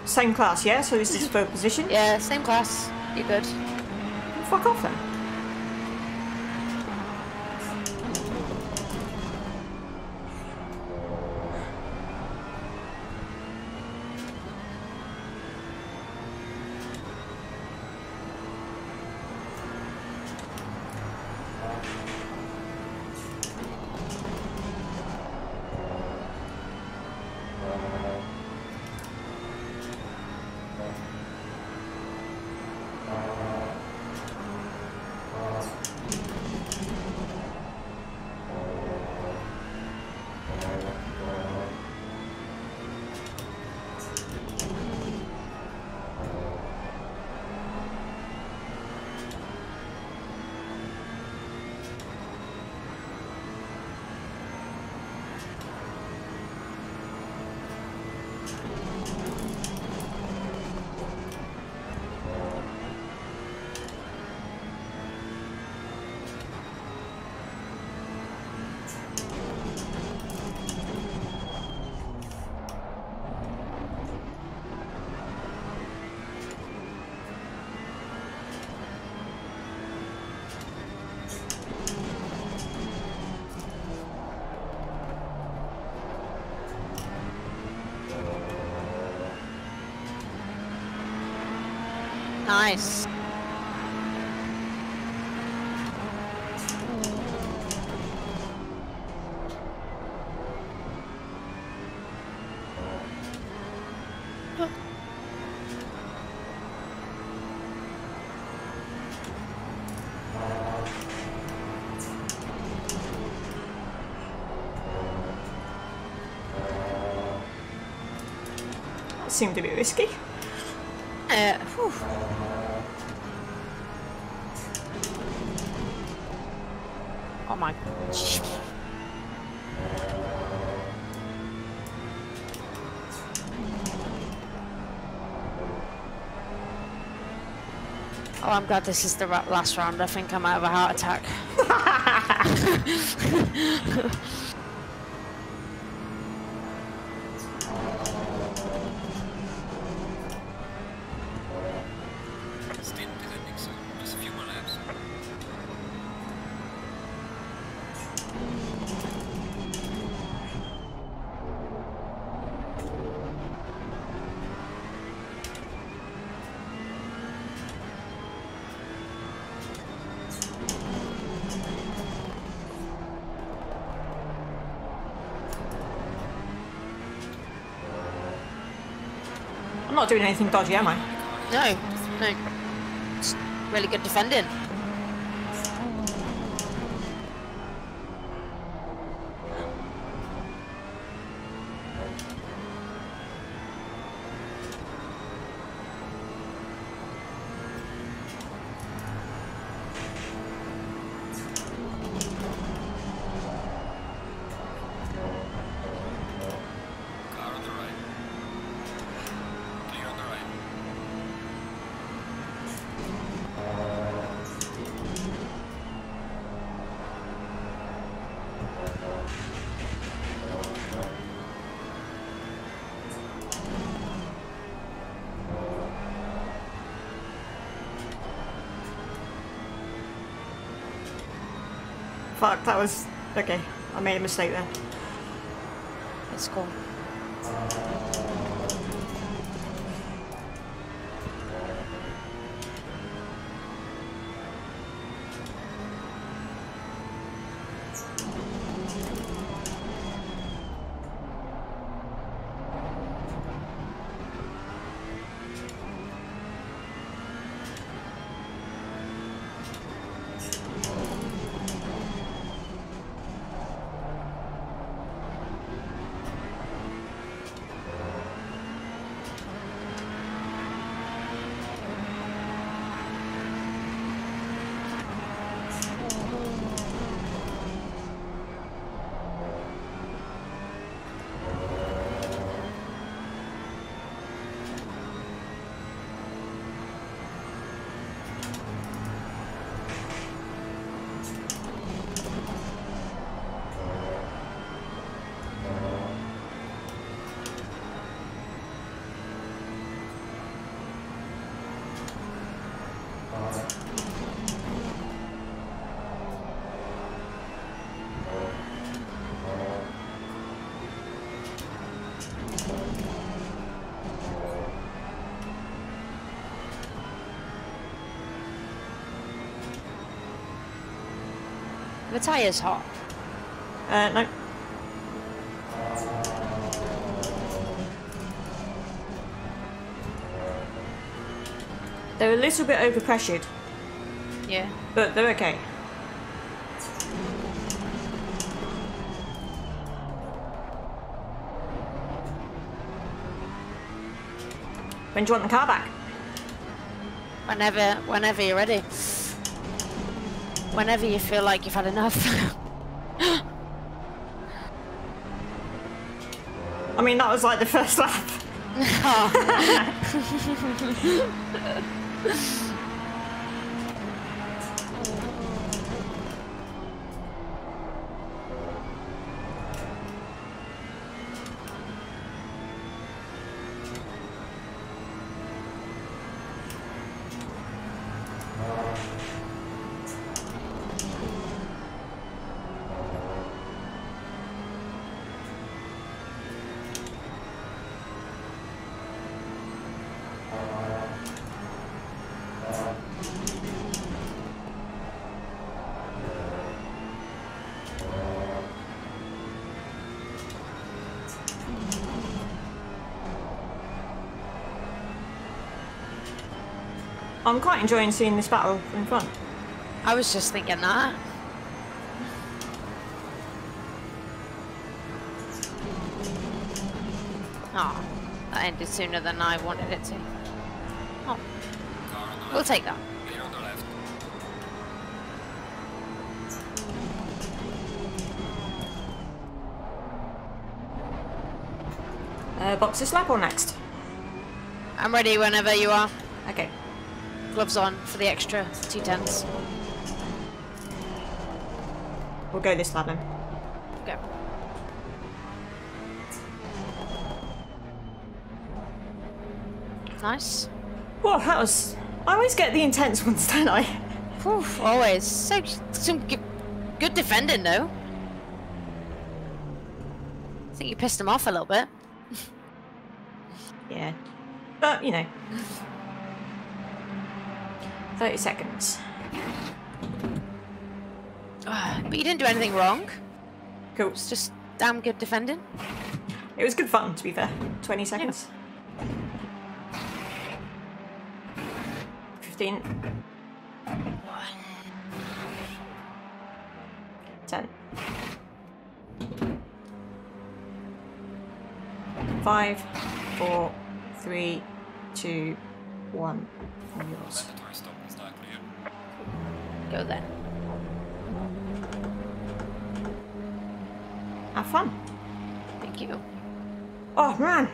Same class, yeah? So this is for position? Yeah, same class. You're good. Fuck off then. Nice. Seemed a bit risky. Oh, I'm glad this is the last round. I think I might have a heart attack. doing anything dodgy, am I? No, no. It's really good defending. Fuck, that was... Okay, I made a mistake there. It's cool. The tire's hot. Uh, no. They're a little bit overpressured, Yeah. but they're okay. When do you want the car back? Whenever, whenever you're ready. Whenever you feel like you've had enough. I mean, that was like the first lap. Oh. quite enjoying seeing this battle in front. I was just thinking that. Oh, that ended sooner than I wanted it to. Oh, Car on the we'll take that. Clear on the left. Uh, boxer slap or next? I'm ready whenever you are. Okay. Gloves on for the extra T10s. We'll go this then. Go. Nice. Well, that was. I always get the intense ones, don't I? Whew, always. So, some good defending, though. I think you pissed him off a little bit. Yeah. But, you know. 30 seconds. Ah, But you didn't do anything wrong. Cool. It's just damn good defending. It was good fun, to be fair. 20 seconds. 15. 10. 5, 4, 3, 2, 1. All yours. Go then. Have fun. Thank you. Oh man.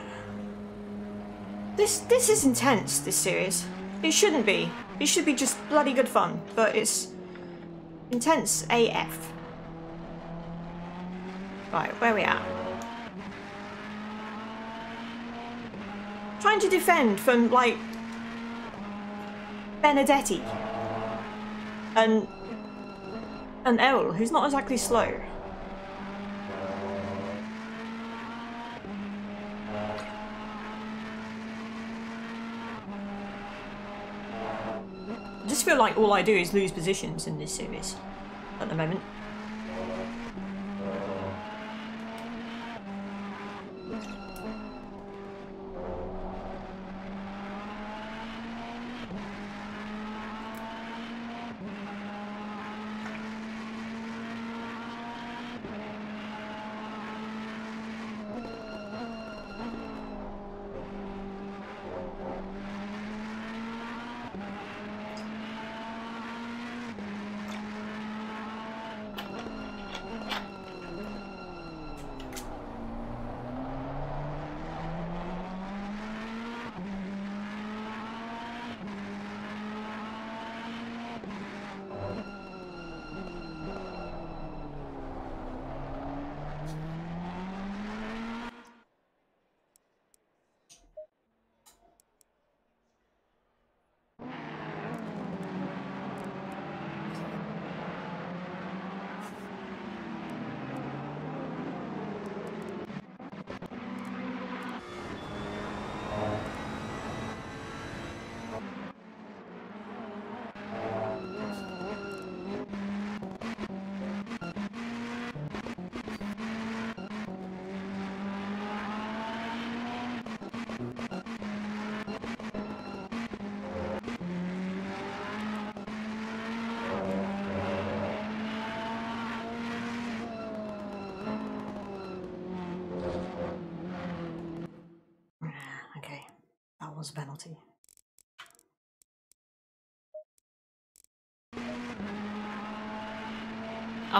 This this is intense, this series. It shouldn't be. It should be just bloody good fun, but it's intense AF. Right, where we at? Trying to defend from like Benedetti and and Errol, who's not exactly slow. I just feel like all I do is lose positions in this series at the moment.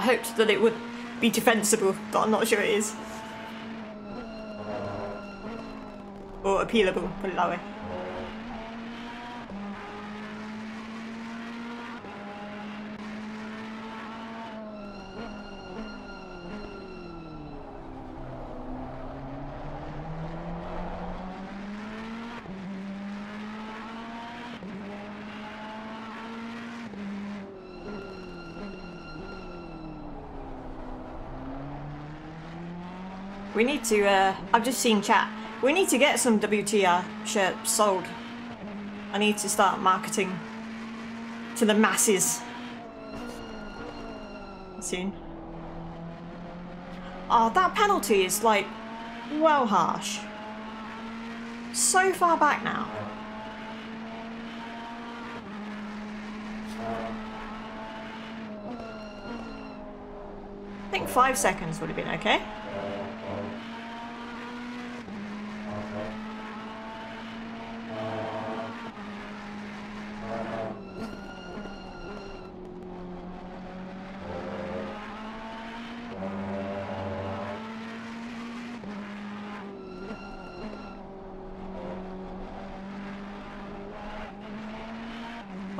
Hoped that it would be defensible, but I'm not sure it is. Or appealable, put it that way. to, uh, I've just seen chat. We need to get some WTR shirts sold. I need to start marketing to the masses soon. Oh, that penalty is like, well harsh. So far back now. I think five seconds would have been okay.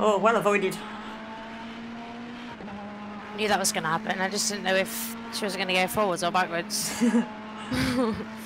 Oh, well avoided. I Knew that was going to happen. I just didn't know if she was going to go forwards or backwards.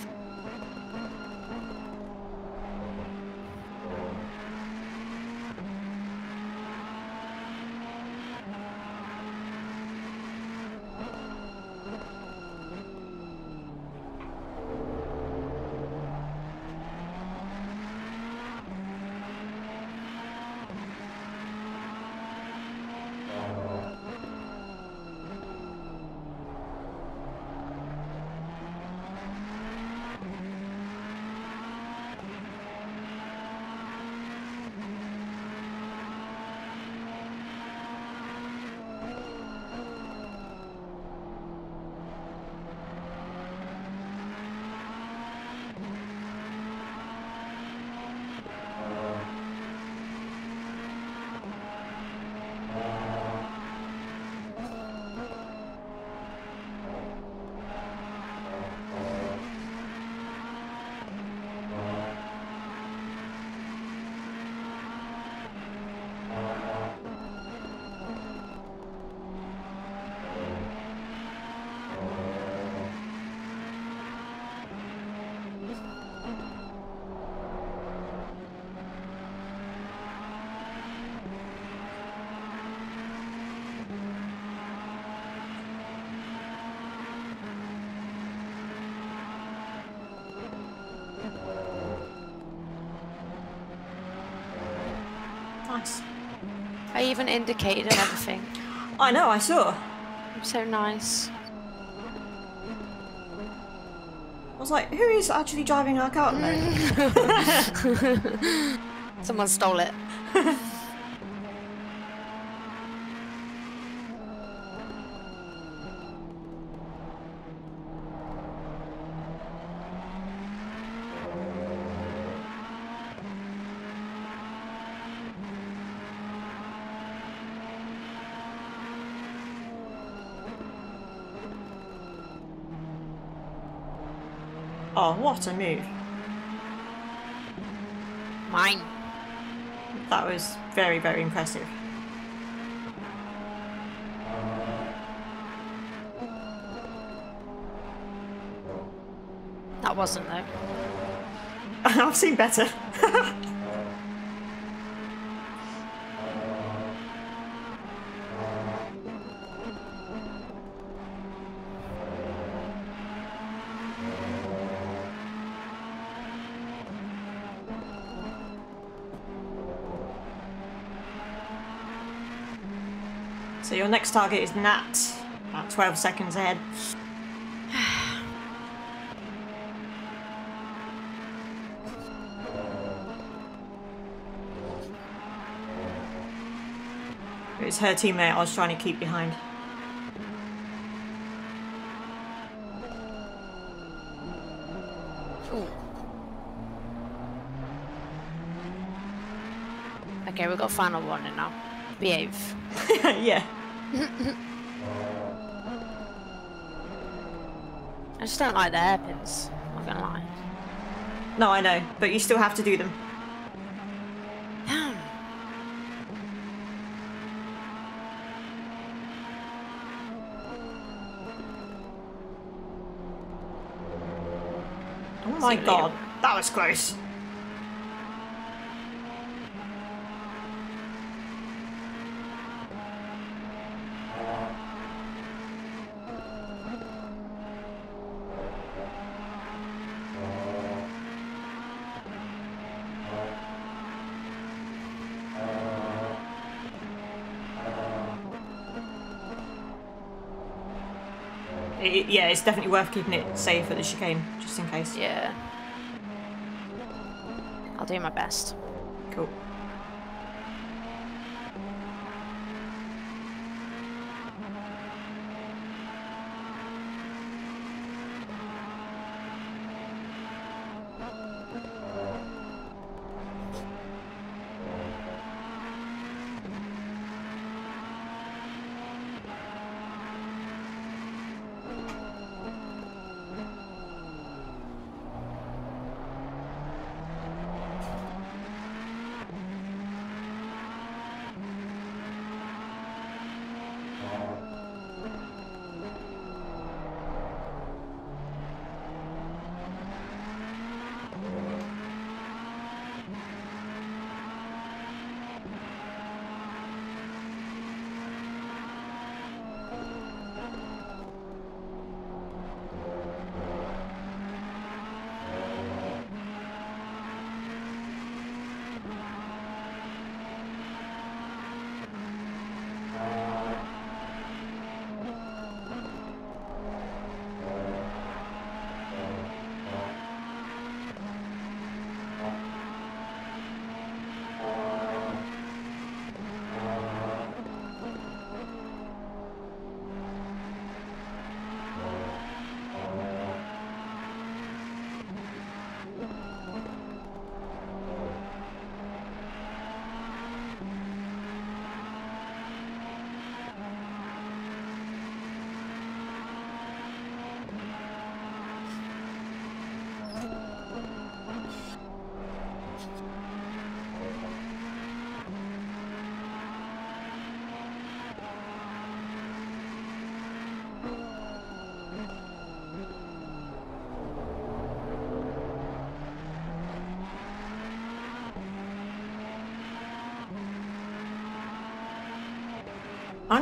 Nice. I even indicated and everything. I know, I saw. So nice. I was like, who is actually driving our car at the moment? Someone stole it. A move. Mine. That was very, very impressive. That wasn't though. I've seen better. Next target is Nat, about 12 seconds ahead. It was her teammate I was trying to keep behind. Ooh. Okay, we've got final warning now. Behave. yeah. I just don't like the hairpins. Not gonna lie. No, I know, but you still have to do them. Damn. Oh my god, that was close. It- it- yeah, it's definitely worth keeping it safe at the chicane, just in case. Yeah. I'll do my best. Cool.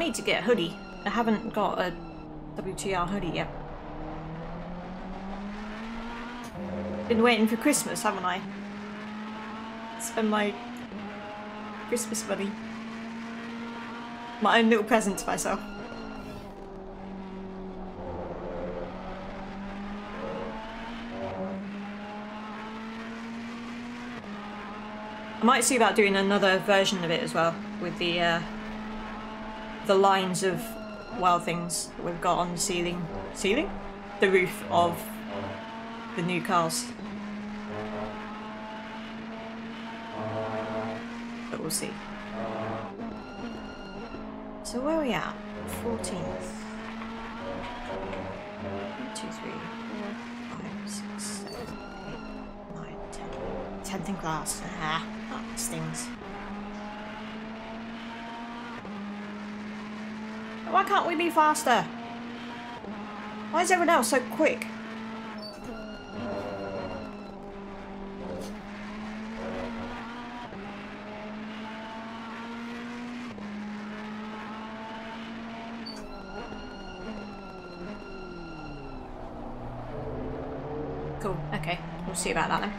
Need to get a hoodie. I haven't got a WTR hoodie yet. Been waiting for Christmas, haven't I? Spend my Christmas money. My own little present to myself. I might see about doing another version of it as well, with the uh, the lines of wild things that we've got on the ceiling. Ceiling? The roof of the new cars. But we'll see. So where are we at? 14th. 1, 2, 3, 4, 5, 6, 7, 8, 9, 10. 10th in class. Ah, that stings. Can't we be faster? Why is everyone else so quick? Cool, okay. We'll see about that then.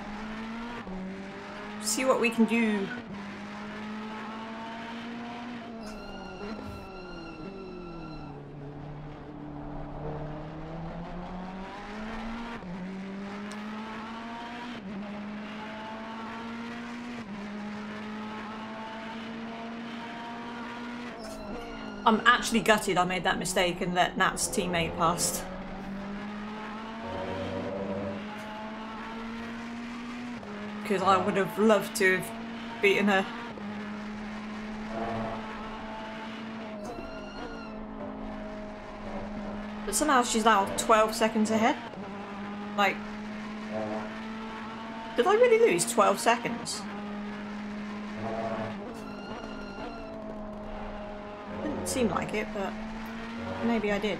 See what we can do. I'm actually gutted I made that mistake and let Nat's teammate past. Because I would have loved to have beaten her. But somehow she's now 12 seconds ahead. Like, did I really lose 12 seconds? Didn't seem like it, but maybe I did.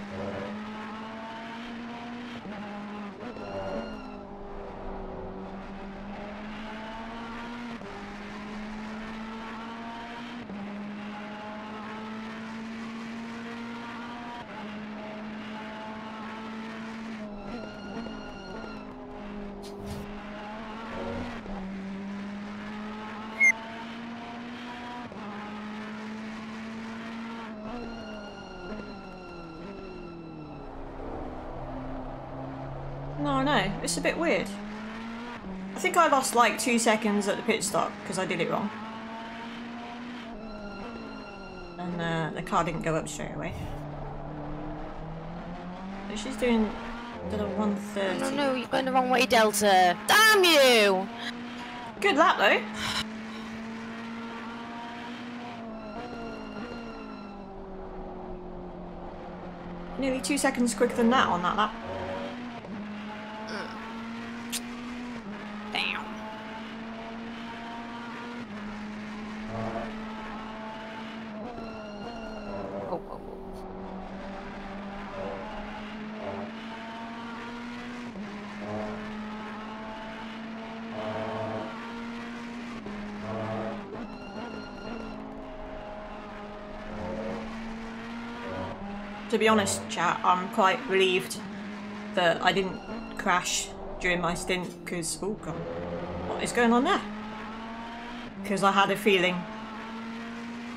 No, no, it's a bit weird. I think I lost like two seconds at the pit stop because I did it wrong. And uh, the car didn't go up straight away. So she's doing a 130. No, no, you're going the wrong way, Delta. Damn you! Good lap though. Nearly two seconds quicker than that on that lap. To be honest, chat, I'm quite relieved that I didn't crash during my stint because, oh god, what is going on there? Because I had a feeling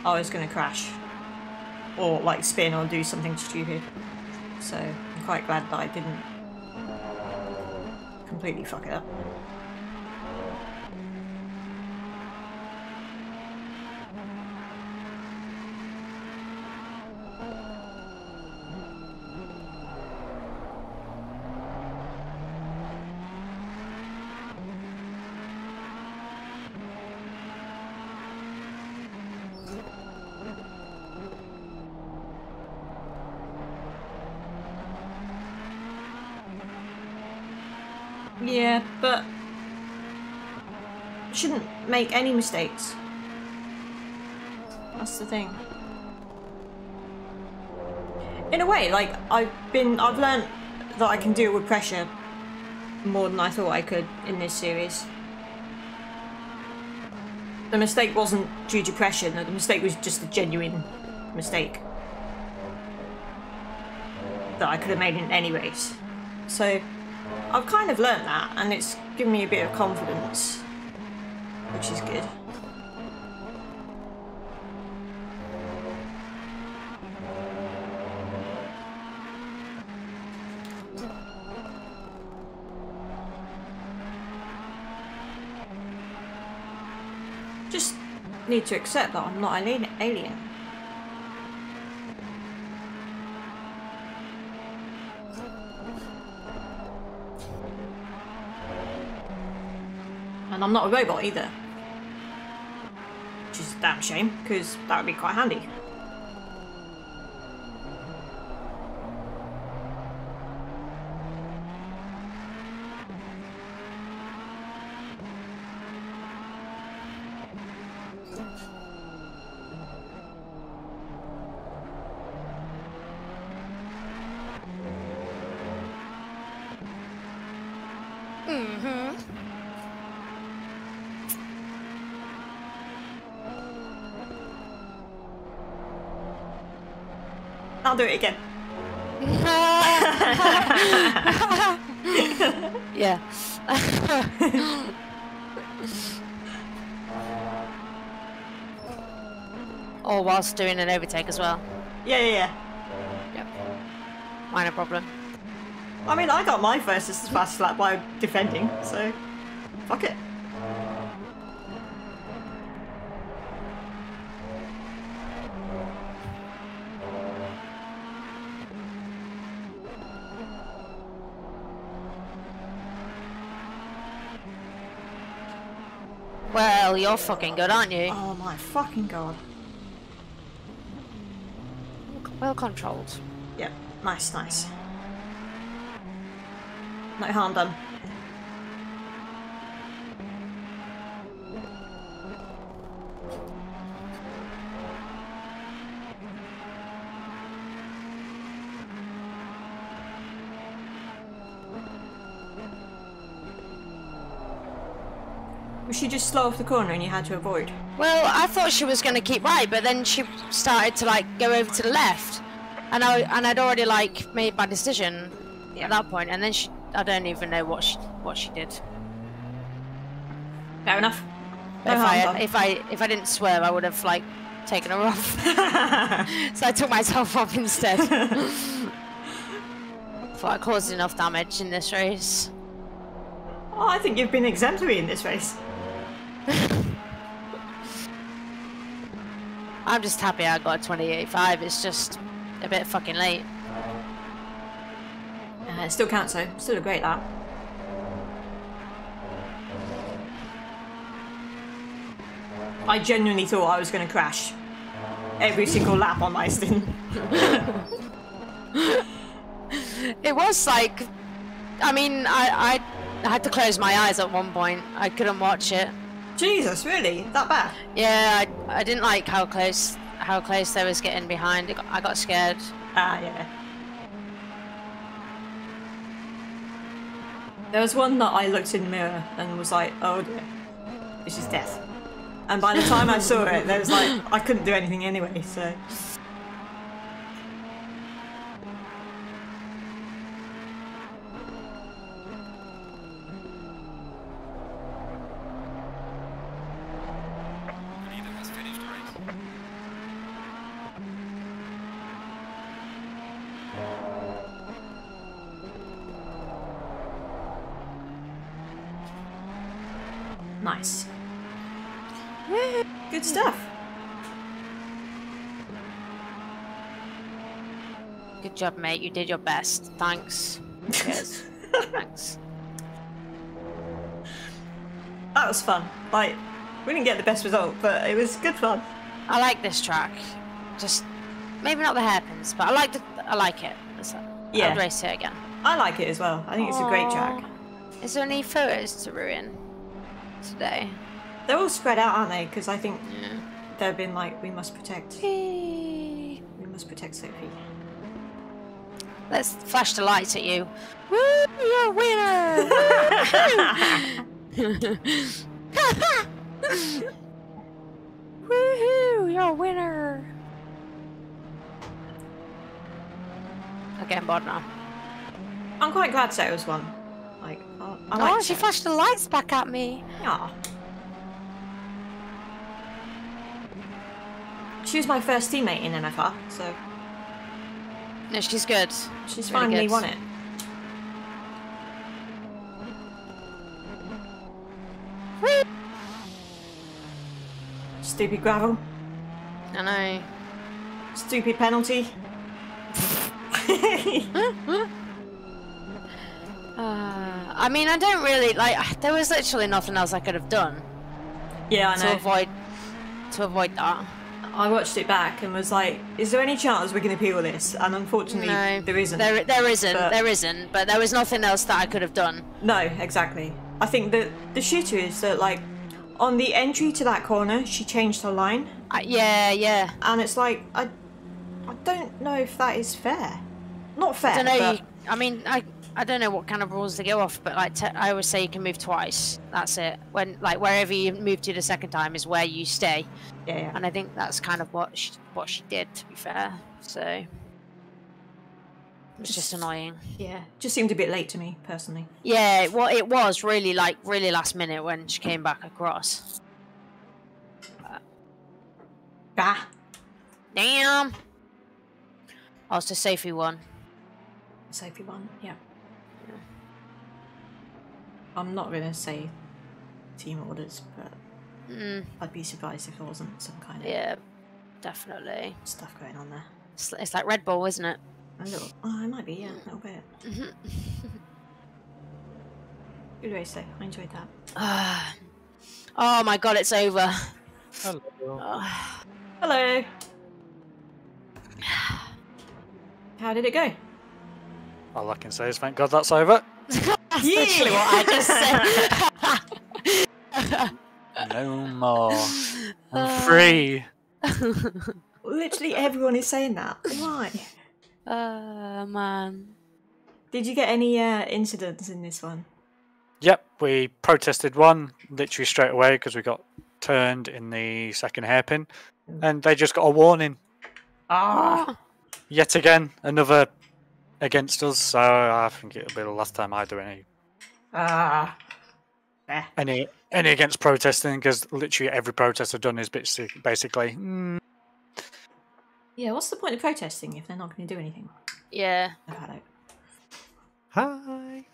I was going to crash or like spin or do something stupid. So I'm quite glad that I didn't completely fuck it up. Yeah, but shouldn't make any mistakes. That's the thing. In a way, like I've been, I've learned that I can deal with pressure more than I thought I could in this series. The mistake wasn't due to pressure; no, the mistake was just a genuine mistake. that I could have made in any race. So I've kind of learnt that, and it's given me a bit of confidence, which is good. Just need to accept that I'm not an alien. And I'm not a robot either. Damn shame, because that would be quite handy. I'll do it again. yeah. or whilst doing an overtake as well. Yeah, yeah, yeah. Yep. Minor problem. I mean, I got my first as fast lap by defending, so fuck it. Well, you're fucking good, aren't you? Oh my fucking god. Well controlled. Yep, nice, nice. No harm done. Was she just slow off the corner and you had to avoid? Well, I thought she was going to keep right, but then she started to like go over to the left, and I and I'd already like made my decision Yeah. at that point, and then she I don't even know what she what she did. Fair enough. No if I done. if I if I didn't swerve, I would have like taken her off. so I took myself off instead. Thought I caused enough damage in this race. Oh, I think you've been exemplary in this race. I'm just happy I got a 28.5. It's just a bit fucking late. Uh, it still counts though. Still a great lap. I genuinely thought I was going to crash every single lap on my stint. It was like, I mean, I, I had to close my eyes at one point. I couldn't watch it. Jesus, really? That bad? Yeah, I, I didn't like how close how close they was getting behind. I got scared. Ah, yeah. There was one that I looked in the mirror and was like, oh dear, this is death. And by the time I saw it, there was like, I couldn't do anything anyway, so. Leader has finished the race. Nice. Good stuff. Good job, mate. You did your best. Thanks. Cheers. Thanks. That was fun. Like, we didn't get the best result, but it was good fun. I like this track. Just maybe not the hairpins, but I like the, I like it. Yeah. I'd race it again. I like it as well. I think it's a great track. Is there any photos to ruin today? They're all spread out, aren't they? Because I think Yeah. they've been like, we must protect. Whee! We must protect Sophie. Let's flash the lights at you. Woo! You're a winner! Woohoo! You're a winner! Okay, getting bored now. I'm quite glad Sarah's won. Like, I, I oh, she flashed the lights back at me. Aw. She was my first teammate in MFR, so No, she's good. she's Really finally good. won it. Stupid gravel. I know. Stupid penalty. Uh, I mean, I don't really like. There was literally nothing else I could have done yeah, I know. to avoid to avoid that. I watched it back and was like, is there any chance we're going to appeal this? And unfortunately, No, there isn't. There, there isn't. But- There isn't. But there was nothing else that I could have done. No, exactly. I think that the shooter is that, like, on the entry to that corner, she changed her line. Uh, yeah, yeah. And it's like, I, I don't know if that is fair. Not fair, I don't know. You, I mean, I I don't know what kind of rules they go off, but like I always say, you can move twice. That's it. When like wherever you move to the second time is where you stay, yeah, yeah. and I think that's kind of what she, what she did. To be fair, so it was just annoying. Yeah, just seemed a bit late to me, personally. Yeah, well, it was really like really last minute when she came back across. Bah. Damn. Oh, it's the Sophie one. Sophie one, yeah. I'm not going to say team orders, but Mm, I'd be surprised if there wasn't some kind of yeah, definitely. stuff going on there. It's, it's like Red Bull, isn't it? A little. Oh, it might be, yeah, a little bit. Good race, though. I enjoyed that. oh my god, it's over. Hello. Oh, Hello. How did it go? All I can say is thank God that's over. that's literally what I just said. No more. I'm free. Literally everyone is saying that. Why? oh man. Did you get any uh, incidents in this one? Yep, we protested one literally straight away because we got turned in the second hairpin, and they just got a warning. Ah. Yet again, another against us. So I think it'll be the last time I do any Ah. Eh. any any against protesting because literally every protest I've done is basi- basically mm, Yeah, what's the point of protesting if they're not going to do anything? Yeah. Hello. hi.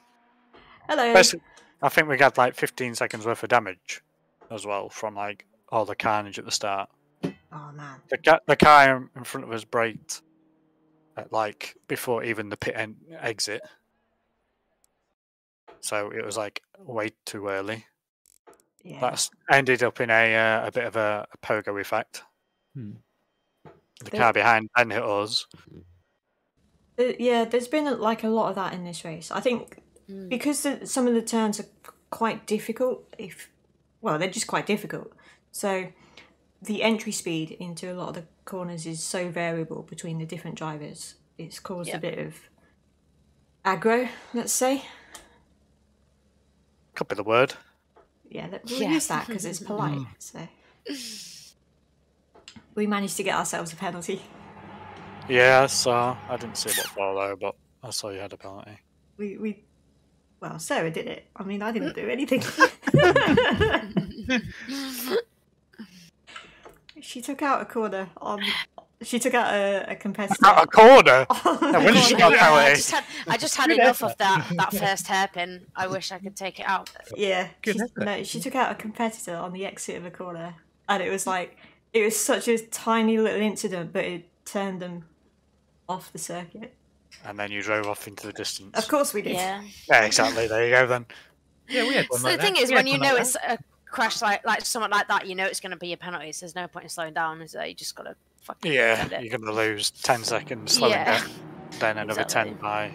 Hello. Basically, I think we got like 15 seconds worth of damage as well from like all the carnage at the start. Oh man. The, ca- the car in- in front of us braked at like before even the pit en- exit. So it was like way too early. Yeah. That's ended up in a uh, a bit of a, a pogo effect. Hmm. The They- car behind then hit us. Yeah, there's been like a lot of that in this race. I think Mm. because the, some of the turns are quite difficult. If well, they're just quite difficult. So the entry speed into a lot of the corners is so variable between the different drivers. It's caused a bit of aggro, let's say. Could be the word. Yeah, that, we'll Yeah. use that because it's polite. Mm. So we managed to get ourselves a penalty. Yeah, so I didn't see what for though, but I saw you had a penalty. We we well, Sarah did it. I mean, I didn't mm. do anything. she took out a corner on. She took out a, a competitor. Not a corner. on when did she corner. got Yeah, I just had I just had enough of that that first hairpin. I wish I could take it out. Yeah, Good she, effort. no, she took out a competitor on the exit of a corner, and it was like it was such a tiny little incident, but it turned them off the circuit. And then you drove off into the distance. Of course, we did. Yeah. Yeah, exactly. There you go then. Yeah, we had one So like the thing that. is, We when you know like it's a crash like like something like that, you know it's going to be a penalty. So there's no point in slowing down. Is there? You just got to fucking Yeah, it. you're going to lose 10 seconds slowing Yeah. down. Then another Exactly. 10 by.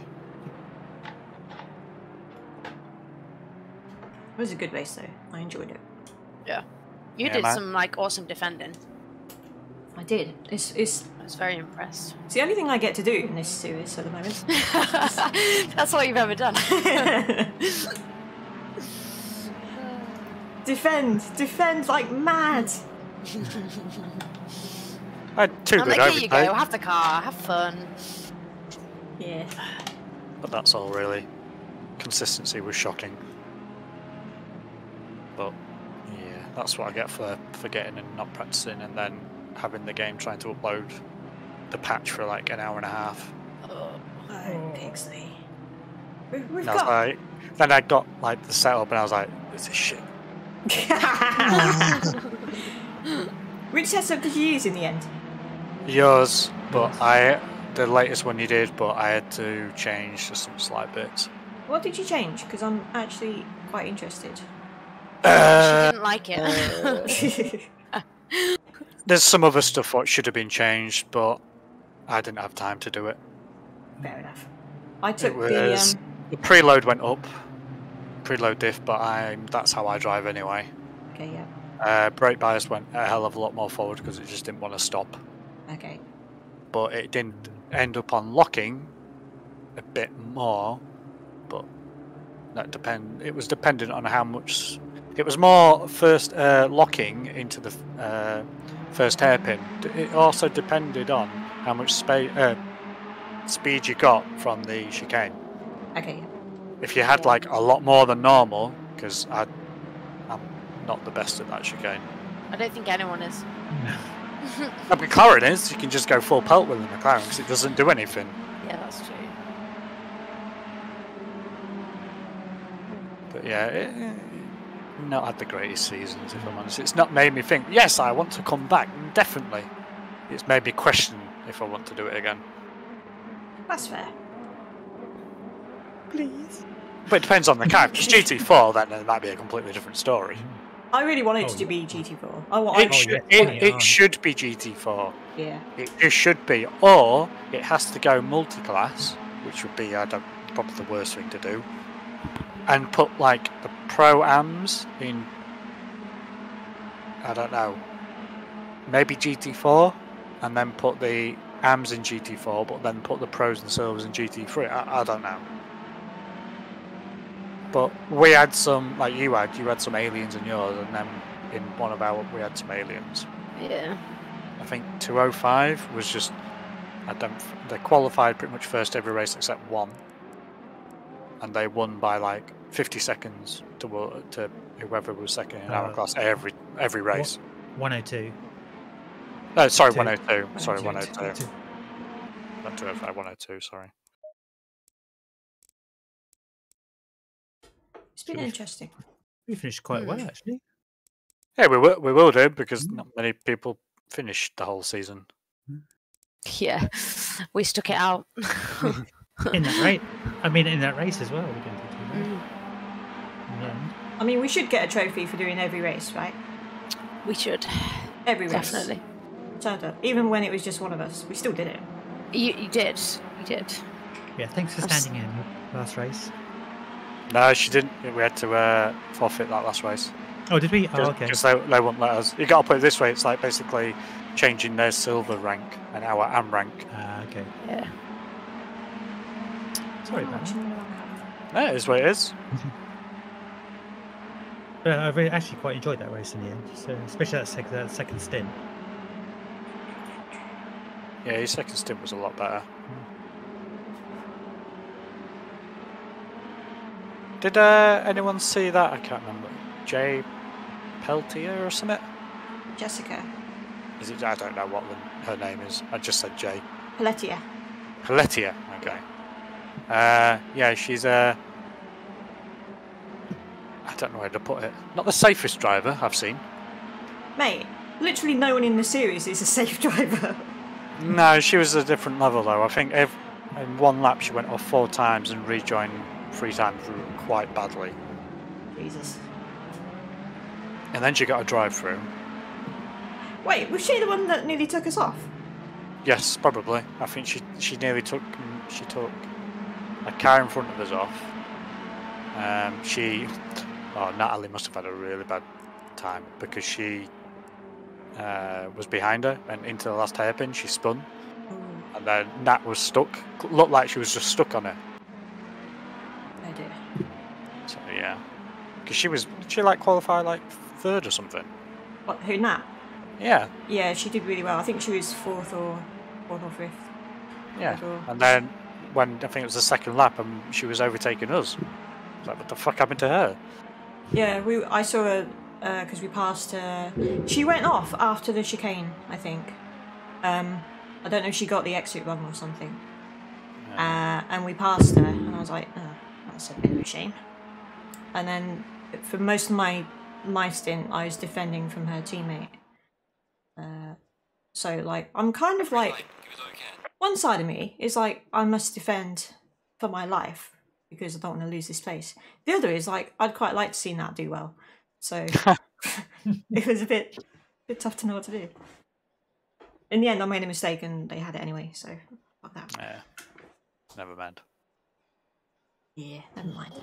It was a good race, though. I enjoyed it. Yeah, you Yeah, did man. some like awesome defending. I did. It's it's I was very impressed. it's the only thing I get to do in this series at the moment. That's all you've ever done. defend, defend like mad. I had two I'm good like, here you go. overtakes. Have the car. Have fun. Yeah. But that's all really. Consistency was shocking. But yeah, that's what I get for forgetting and not practicing, and then having the game trying to upload the patch for like an hour and a half. Oh, oh. Pixley. We- We've And I got. like, then I got like the setup, and I was like, "This is shit." Which setup did you use in the end? Yours, but I the latest one you did, but I had to change just some slight bits. What did you change? Because I'm actually quite interested. she Uh, didn't like it. there's some other stuff what should have been changed, but I didn't have time to do it. Fair enough. I took It the um, the preload went up, preload diff, but I'm that's how I drive anyway. Okay, yeah. Uh, brake bias went a hell of a lot more forward because it just didn't want to stop, Okay. but it didn't end up on locking a bit more. But that depend. It was dependent on how much. It was more first uh, locking into the uh, first hairpin. It also depended on how much spa- uh, speed you got from the chicane. Okay, yeah. If you had like a lot more than normal, because I, I'm not the best at that chicane. I don't think anyone is. A McLaren is. You can just go full pelt with the McLaren because it doesn't do anything. Yeah, that's true. But yeah, it, it- not had the greatest seasons if I'm honest. It's not made me think. Yes, I want to come back. Definitely, it's made me question if I want to do it again. That's fair. Please. But it depends on the car. If it's GT4, then it might be a completely different story. I really wanted Oh, it to be GT4. I want. It, Oh, should, yeah, it, funny, it should be GT4. yeah. It, it should be, or it has to go multi-class, which would be I don't, probably the worst thing to do, and put like the pro ams in. I don't know. Maybe GT4, and then put the ams in GT4, but then put the pros and silvers in GT3. I, I don't know. But we had some, like you had, you had some aliens in yours, and then in one of our we had some aliens. Yeah. I think 205 was just. I don't. They qualified pretty much first every race except one, and they won by like 50 seconds to to whoever was second in our Uh, class every every race. 102. No, sorry, two. 102. Sorry, 102. 102. Not 205, 102. Sorry. It's been Should we- interesting. We finished quite well, Hmm. actually. Yeah, we will. We will do because Mm. not many people finished the whole season. Yeah. We stuck it out. In that race. I mean, in that race as well. We didn't do too. Mm, in the end. I mean, we should get a trophy for doing every race, right? we should. Every race. Definitely. Turned up. Even when it was just one of us, we still did it. You, you did. You did. Yeah, thanks for I'm standing in the last race. No, she didn't. We had to uh, forfeit that last race. Oh, did we? Oh, Because okay. they, they won't let us. You got to put it this way: it's like basically changing their silver rank and our AM rank. Ah, okay. Yeah. Sorry Oh, about no, I. That is what it is. But I really, actually quite enjoyed that race in the end, so, especially that, sec- that second stint. Yeah, his second stint was a lot better. Did uh, anyone see that? I can't remember. Jay Peltier or something? Jessica. Is it? I don't know what the, her name is. I just said Jay. Paletia. Paletia. Okay. Uh, yeah, she's uh, I don't know where to put it. Not the safest driver I've seen. Mate, literally no one in the series is a safe driver. No, she was a different level though. I think in one lap she went off four times and rejoined three times quite badly. Jesus. And then she got a drive through. Wait, was she the one that nearly took us off? Yes, probably. I think she she nearly took she took a car in front of us off. Um, she, oh Natalie must have had a really bad time because she uh, was behind her and into the last hairpin she spun Oh, and then Nat was stuck. Looked like she was just stuck on her. So yeah, because she was she like qualify like third or something. What, who, Nat? Yeah, Yeah, she did really well. I think she was fourth or fourth or fifth. yeah. Sure. And then when I think it was the second lap and she was overtaking us. It's Like, what the fuck happened to her? Yeah, we. I saw her because we passed her. She went off after the chicane, I think. Um, I don't know if she got the exit wrong or something. Uh, and we passed her, and I was like, oh, that's a bit of a shame. And then for most of my my stint, I was defending from her teammate. Uh, so like, I'm kind of like Give it all you can. one side of me is like I must defend for my life because I don't want to lose this place. The other is like I'd quite like to see Nat do well. So it was a bit bit tough to know what to do. In the end, I made a mistake and they had it anyway. So fuck that. Yeah. Never mind. Yeah, never mind.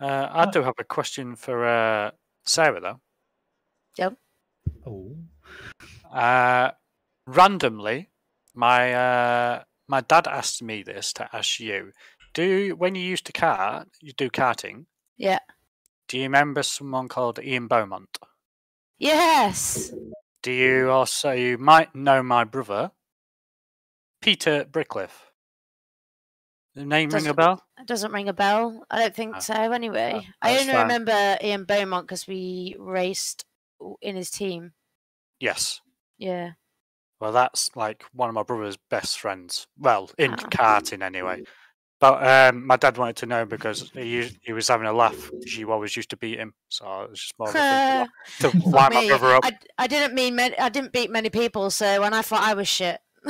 Uh, I do have a question for uh, Sarah though. Yep. Oh, Uh, randomly, my uh, my dad asked me this to ask you. Do you, when you used to kart, you do karting? Yeah. Do you remember someone called Ian Beaumont? Yes. Do you also you might know my brother, Peter Brickliff? The name ring a bell? It doesn't ring a bell. I don't think Ah. so. Anyway, Ah, I only fine. remember Ian Beaumont because we raced in his team. Yes. Yeah. Well, that's like one of my brother's best friends. Well, in Ah. karting anyway. But um, my dad wanted to know because he he was having a laugh. She always used to beat him, so it was just more of a thing to, to wind my brother up. I, I didn't mean many, I didn't beat many people, so when I thought I was shit.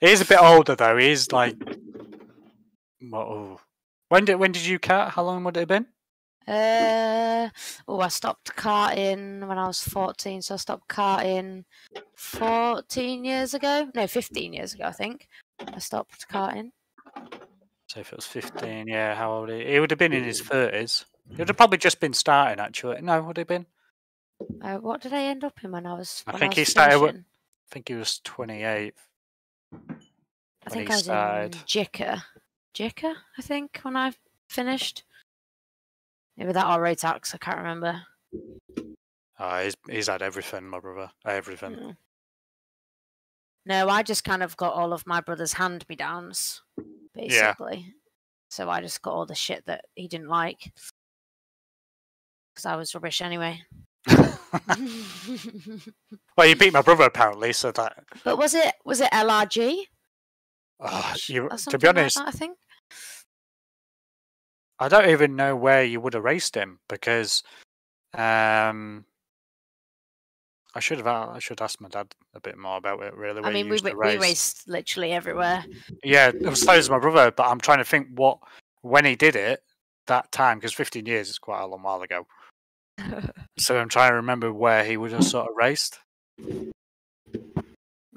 He's a bit older though. He's like, oh. When did when did you kart? How long would it have been? Uh, oh, I stopped karting when I was 14, so I stopped karting 14 years ago. No, 15 years ago, I think. I stopped karting. So if it was fifteen, yeah. How old? He, he would have been in his thirties. He would have probably just been starting actually. No, would he have been? Uh, what did I end up in when I was? I think was he started wi- finishing? I think he was twenty-eight. I think I was started. in JICA. JICA, I think, when I finished. Maybe that or Rotax, I can't remember. Oh, he's he's had everything, my brother. Everything. Mm. No, I just kind of got all of my brother's hand me downs, basically. Yeah. So I just got all the shit that he didn't like. Because I was rubbish anyway. well, you beat my brother apparently, so that. but was it was it LRG? Oh, you, to be like honest, that, I think. I don't even know where you would have raced him because um, I should have I should ask my dad a bit more about it. Really, I mean, we, used to ra- we raced literally everywhere. Yeah, it was as my brother, but I'm trying to think what when he did it that time because 15 years is quite a long while ago. So I'm trying to remember where he would have sort of raced.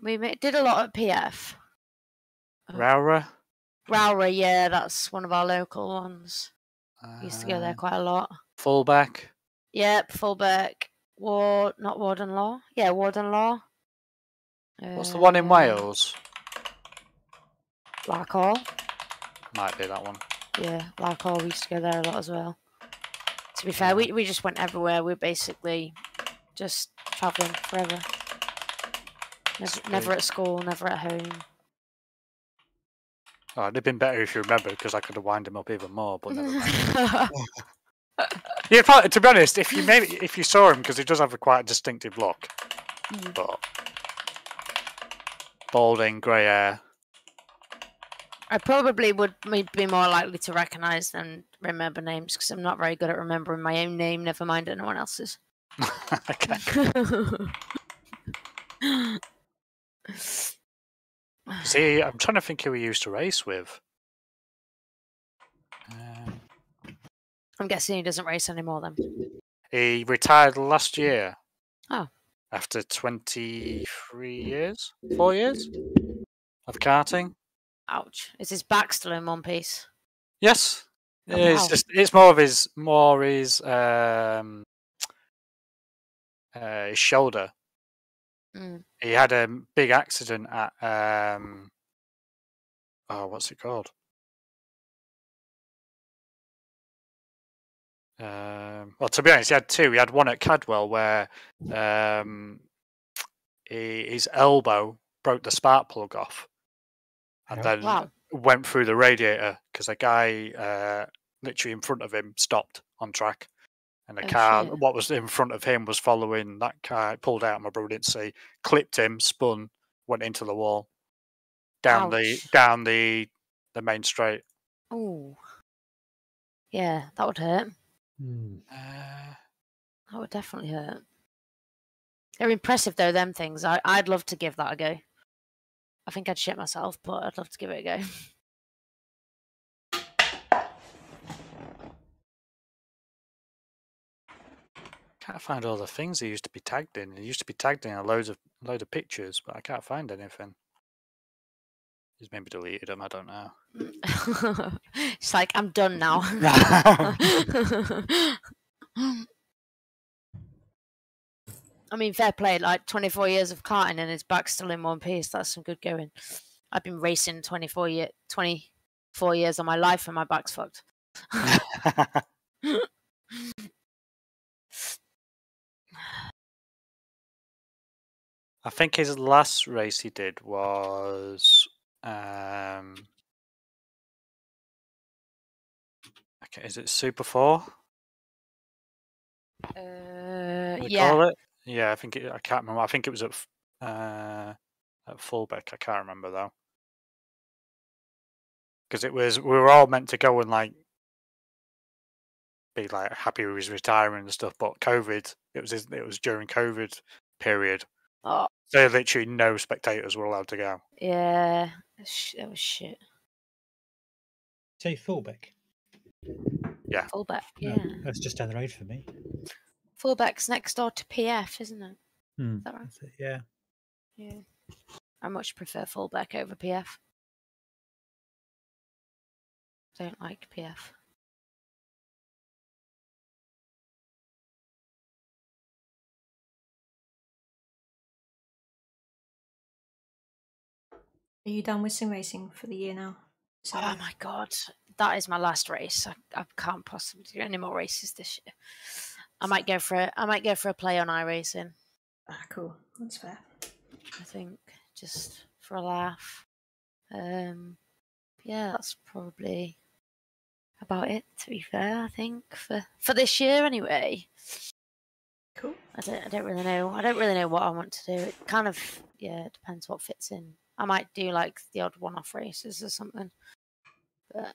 we did a lot at PF. Oh. Rowrah. Rowrah, yeah, that's one of our local ones. We used to go there uh, quite a lot. Fulbeck. Yep, Fulbeck. Ward, not Warden Law. Yeah, Warden Law. What's the one in Uh, Wales? Larkhall. Might be that one. Yeah, Larkhall. We used to go there a lot as well. To be fair, we, we just went everywhere. We're basically just travelling forever. Never, never at school, never at home. Oh, it'd have been better if you remember because I could have wind him up even more. But never mind. yeah, probably, to be honest, if you maybe if you saw him because he does have a quite distinctive look, Mm. but balding, grey hair. I probably would be more likely to recognise than remember names because I'm not very good at remembering my own name, never mind anyone else's. okay. See, I'm trying to think who he used to race with. Um, I'm guessing he doesn't race anymore then. he retired last year. Oh. After 23 years, four years of karting. Ouch. Is his back still in one piece? Yes. Oh, it's wow. just it's more of his more his um uh, his shoulder. Mm. He had a big accident at um oh what's it called? Um, well, to be honest, he had two. He had one at Cadwell where um, he, his elbow broke the spark plug off, and Yeah. then Wow. went through the radiator because a guy uh, literally in front of him stopped on track, and the Oh, car, shit. what was in front of him, was following that car. It pulled out. My brother didn't see. Clipped him, spun, went into the wall, down the down the the main straight. Oh. Yeah, that would hurt. Hmm. Uh, That would definitely hurt. They're impressive though, them things. I, I'd love to give that a go. I think I'd shit myself, but I'd love to give it a go. Can't find all the things he used to be tagged in. He used to be tagged in a loads of load of pictures, but I can't find anything. He's maybe deleted them. I don't know. it's like I'm done now. I mean, fair play. Like 24 years of karting and his back's still in one piece. That's some good going. I've been racing 24 year, 24 years of my life, and my back's fucked. I think his last race he did was um okay, is it Super Four? Uh, yeah. call it? Yeah, I think it, I can't remember. I think it was at uh at Fulbeck. I can't remember though. Because it was we were all meant to go and like be like happy with his retirement and stuff, but COVID it was it was during COVID period. Oh, So literally no spectators were allowed to go. yeah. That was shit. Say Fulbeck. Yeah. Fulbeck. No, Yeah. that's just down the road for me. Fulbeck's next door to PF, isn't it? Hmm. Is that right? it, Yeah. Yeah. I much prefer Fulbeck over PF. Don't like PF. Are you done with sim racing for the year now? So, Oh my god, that is my last race. I, I can't possibly do any more races this year. I might go for a, I might go for a play on iRacing. ah, cool. That's fair. I think just for a laugh. Um, yeah, that's probably about it. To be fair, I think for for this year anyway. Cool. I don't, I don't really know. I don't really know what I want to do. It kind of, yeah, it depends what fits in. I might do like the odd one-off races or something. But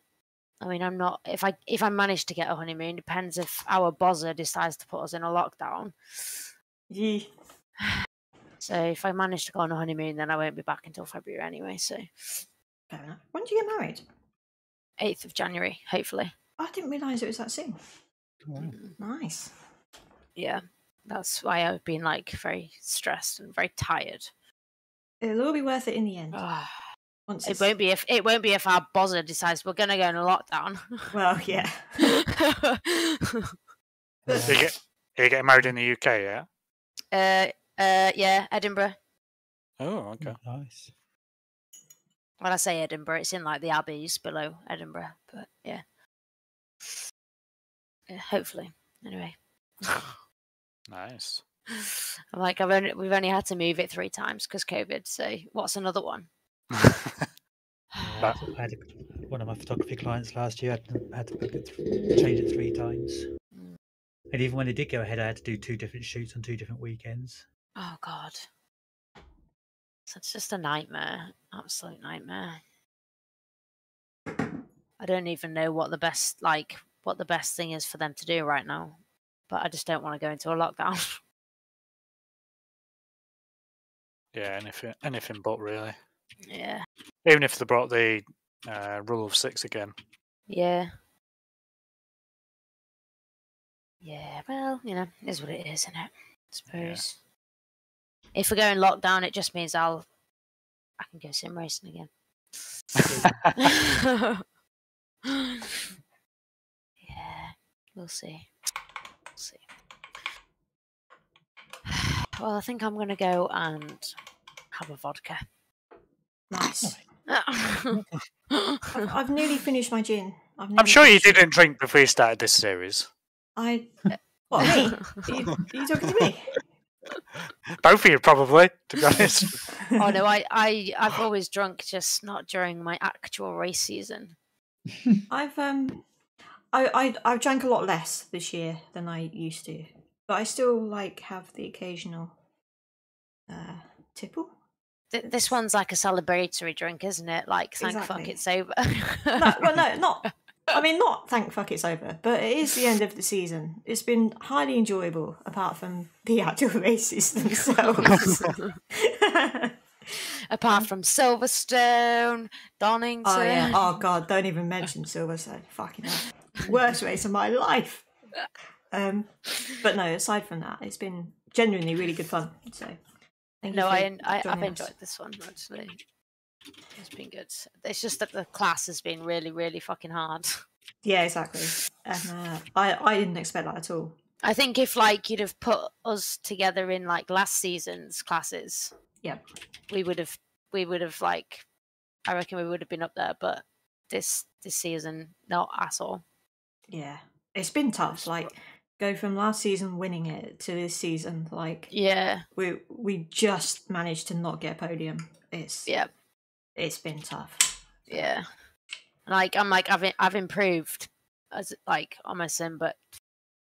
I mean, I'm not. If I if I manage to get a honeymoon, depends if our bozzer decides to put us in a lockdown. Yee. So if I manage to go on a honeymoon, then I won't be back until February anyway. So Fair enough. When did you get married? 8th of January, hopefully. I didn't realise it was that soon. Wow. Mm, Nice. Yeah, that's why I've been like very stressed and very tired. It'll all be worth it in the end. Once it won't be if it won't be if our bozzer decides we're going to go in a lockdown. Well, yeah. You get you getting married in the UK, yeah? uh, uh, yeah, Edinburgh. Oh, okay. Nice. When I say Edinburgh, it's in like the abbeys below Edinburgh, but yeah, yeah hopefully. Anyway. Nice. I'm like, I've only, we've only had to move it three times because COVID. So what's another one? I had a, one of my photography clients last year had, to- had to it, th- change it three times. Mm. And even when they did go ahead, I had to do two different shoots on two different weekends. Oh God, so it's just a nightmare, absolute nightmare. I don't even know what the best like what the best thing is for them to do right now, but I just don't want to go into a lockdown. yeah, anything anything but really. yeah, Even if they brought the uh, rule of six again. yeah, yeah. Well, you know, is what it is, isn't it? I suppose. If we go in lockdown, it just means I'll I can go sim racing again. yeah, we'll see. We'll see. Well, I think I'm going to go and have a vodka. Nice. oh, I've, I've nearly finished my gin. I've I'm sure you didn't drink before you started this series. I. What, me? Are you, are you talking to me? Both of you, probably, to be honest. oh no, I, I, I've always drunk, just not during my actual race season. I've um, I I I've drank a lot less this year than I used to, but I still like have the occasional uh tipple. Th- this one's like a celebratory drink, isn't it? Like, thank fuck it's over. No, well, no, not. I mean, not thank fuck it's over, but it is the end of the season. It's been highly enjoyable, apart from the actual races themselves. Apart from Silverstone, Donington. oh yeah. Oh god, don't even mention Silverstone. Fucking hell. worst race of my life. Um, but no, aside from that, it's been genuinely really good fun. So, No, I, I I've enjoyed this one actually. It's been good. It's just that the class has been really, really fucking hard. Yeah, exactly. And uh, I I didn't expect that at all. I think if like you'd have put us together in like last season's classes, Yeah. we would have we would have like I reckon we would have been up there, but this this season not at all. Yeah, it's been tough. Like go from last season winning it to this season, like Yeah, we we just managed to not get a podium. It's yeah, it's been tough. yeah. Like I'm like I've I've improved as like on my sim, but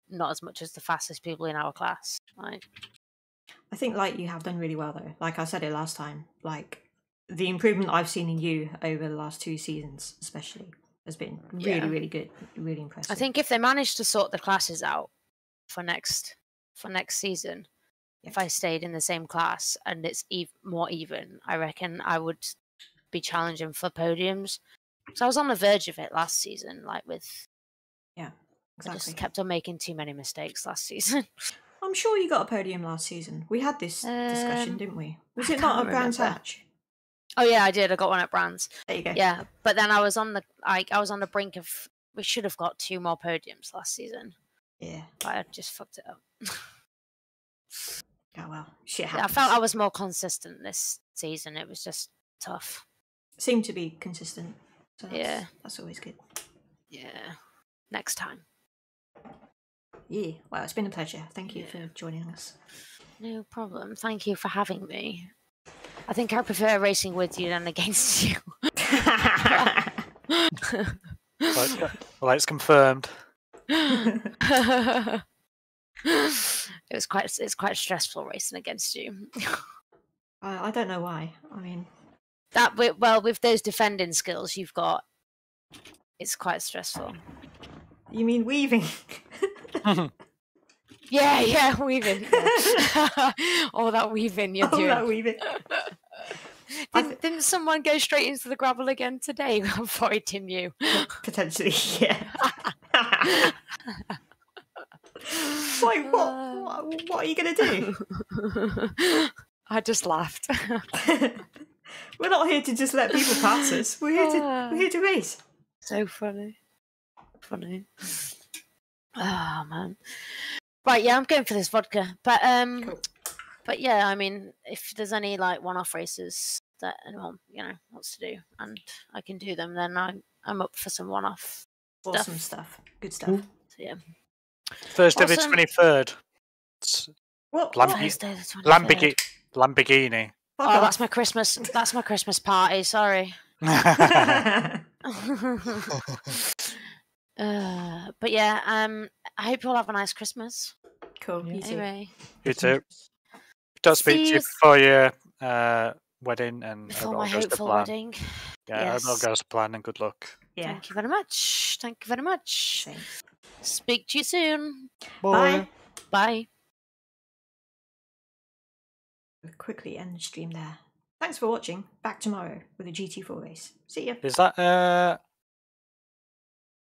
not as much as the fastest people in our class. Like I think like you have done really well though. Like I said it last time, like the improvement I've seen in you over the last two seasons, especially, has been really Yeah. really good, really impressive. I think if they manage to sort the classes out for next for next season, if I stayed in the same class and it's ev- more even, I reckon I would be challenging for podiums. So I was on the verge of it last season, like with Yeah. I just kept on making too many mistakes last season. I'm sure you got a podium last season. We had this discussion, Um, didn't we? Was it not a Brands. Hatch? oh yeah, I did. I got one at Brands. There you go. Yeah, but then I was on the like I was on the brink of we should have got two more podiums last season, Yeah. but I just fucked it up. Oh well. Shit Yeah, I felt I was more consistent this season. It was just tough. Seemed to be consistent. So that's, Yeah. That's always good. Yeah. Next time. Yeah. Well, it's been a pleasure. Thank you Yeah. for joining us. No problem. Thank you for having me. I think I prefer racing with you than against you. well, it's, well, it's confirmed. it was quite it's quite stressful racing against you. I, I don't know why. I mean, that well with those defending skills you've got it's quite stressful. you mean weaving? Yeah, yeah, weaving. yeah. All that weaving you're oh, doing. that weaving. Didn't, didn't someone go straight into the gravel again today avoiding you? Potentially, yeah. Wait, what, uh. what? What are you gonna do? I just laughed. We're not here to just let people pass us. We're here to ah. we're here to race. so funny. Funny. Oh man. Right, yeah, I'm going for this vodka. But um Cool. but yeah, I mean if there's any like one off races that anyone, you know, wants to do and I can do them, then I'm I'm up for some one off. Awesome stuff. Good stuff. Cool. So yeah. Thursday the Awesome. 23rd. What? Lamb- Thursday the 23rd. Lamborghini. Lamborghini. Fuck Oh, that's my Christmas that's my Christmas party, sorry. uh, but yeah, um, I hope you all have a nice Christmas. cool. You too. Anyway, you too. Don't speak See to you you before your uh, wedding and before it all my to hopeful wedding. Yeah, it all Yes. goes to plan and good luck. Yeah. Thank you very much. Thank you very much. Same. Speak to you soon. Bye. Bye. We'll quickly end the stream there. Thanks for watching. Back tomorrow with a GT4 race. See ya. Is that uh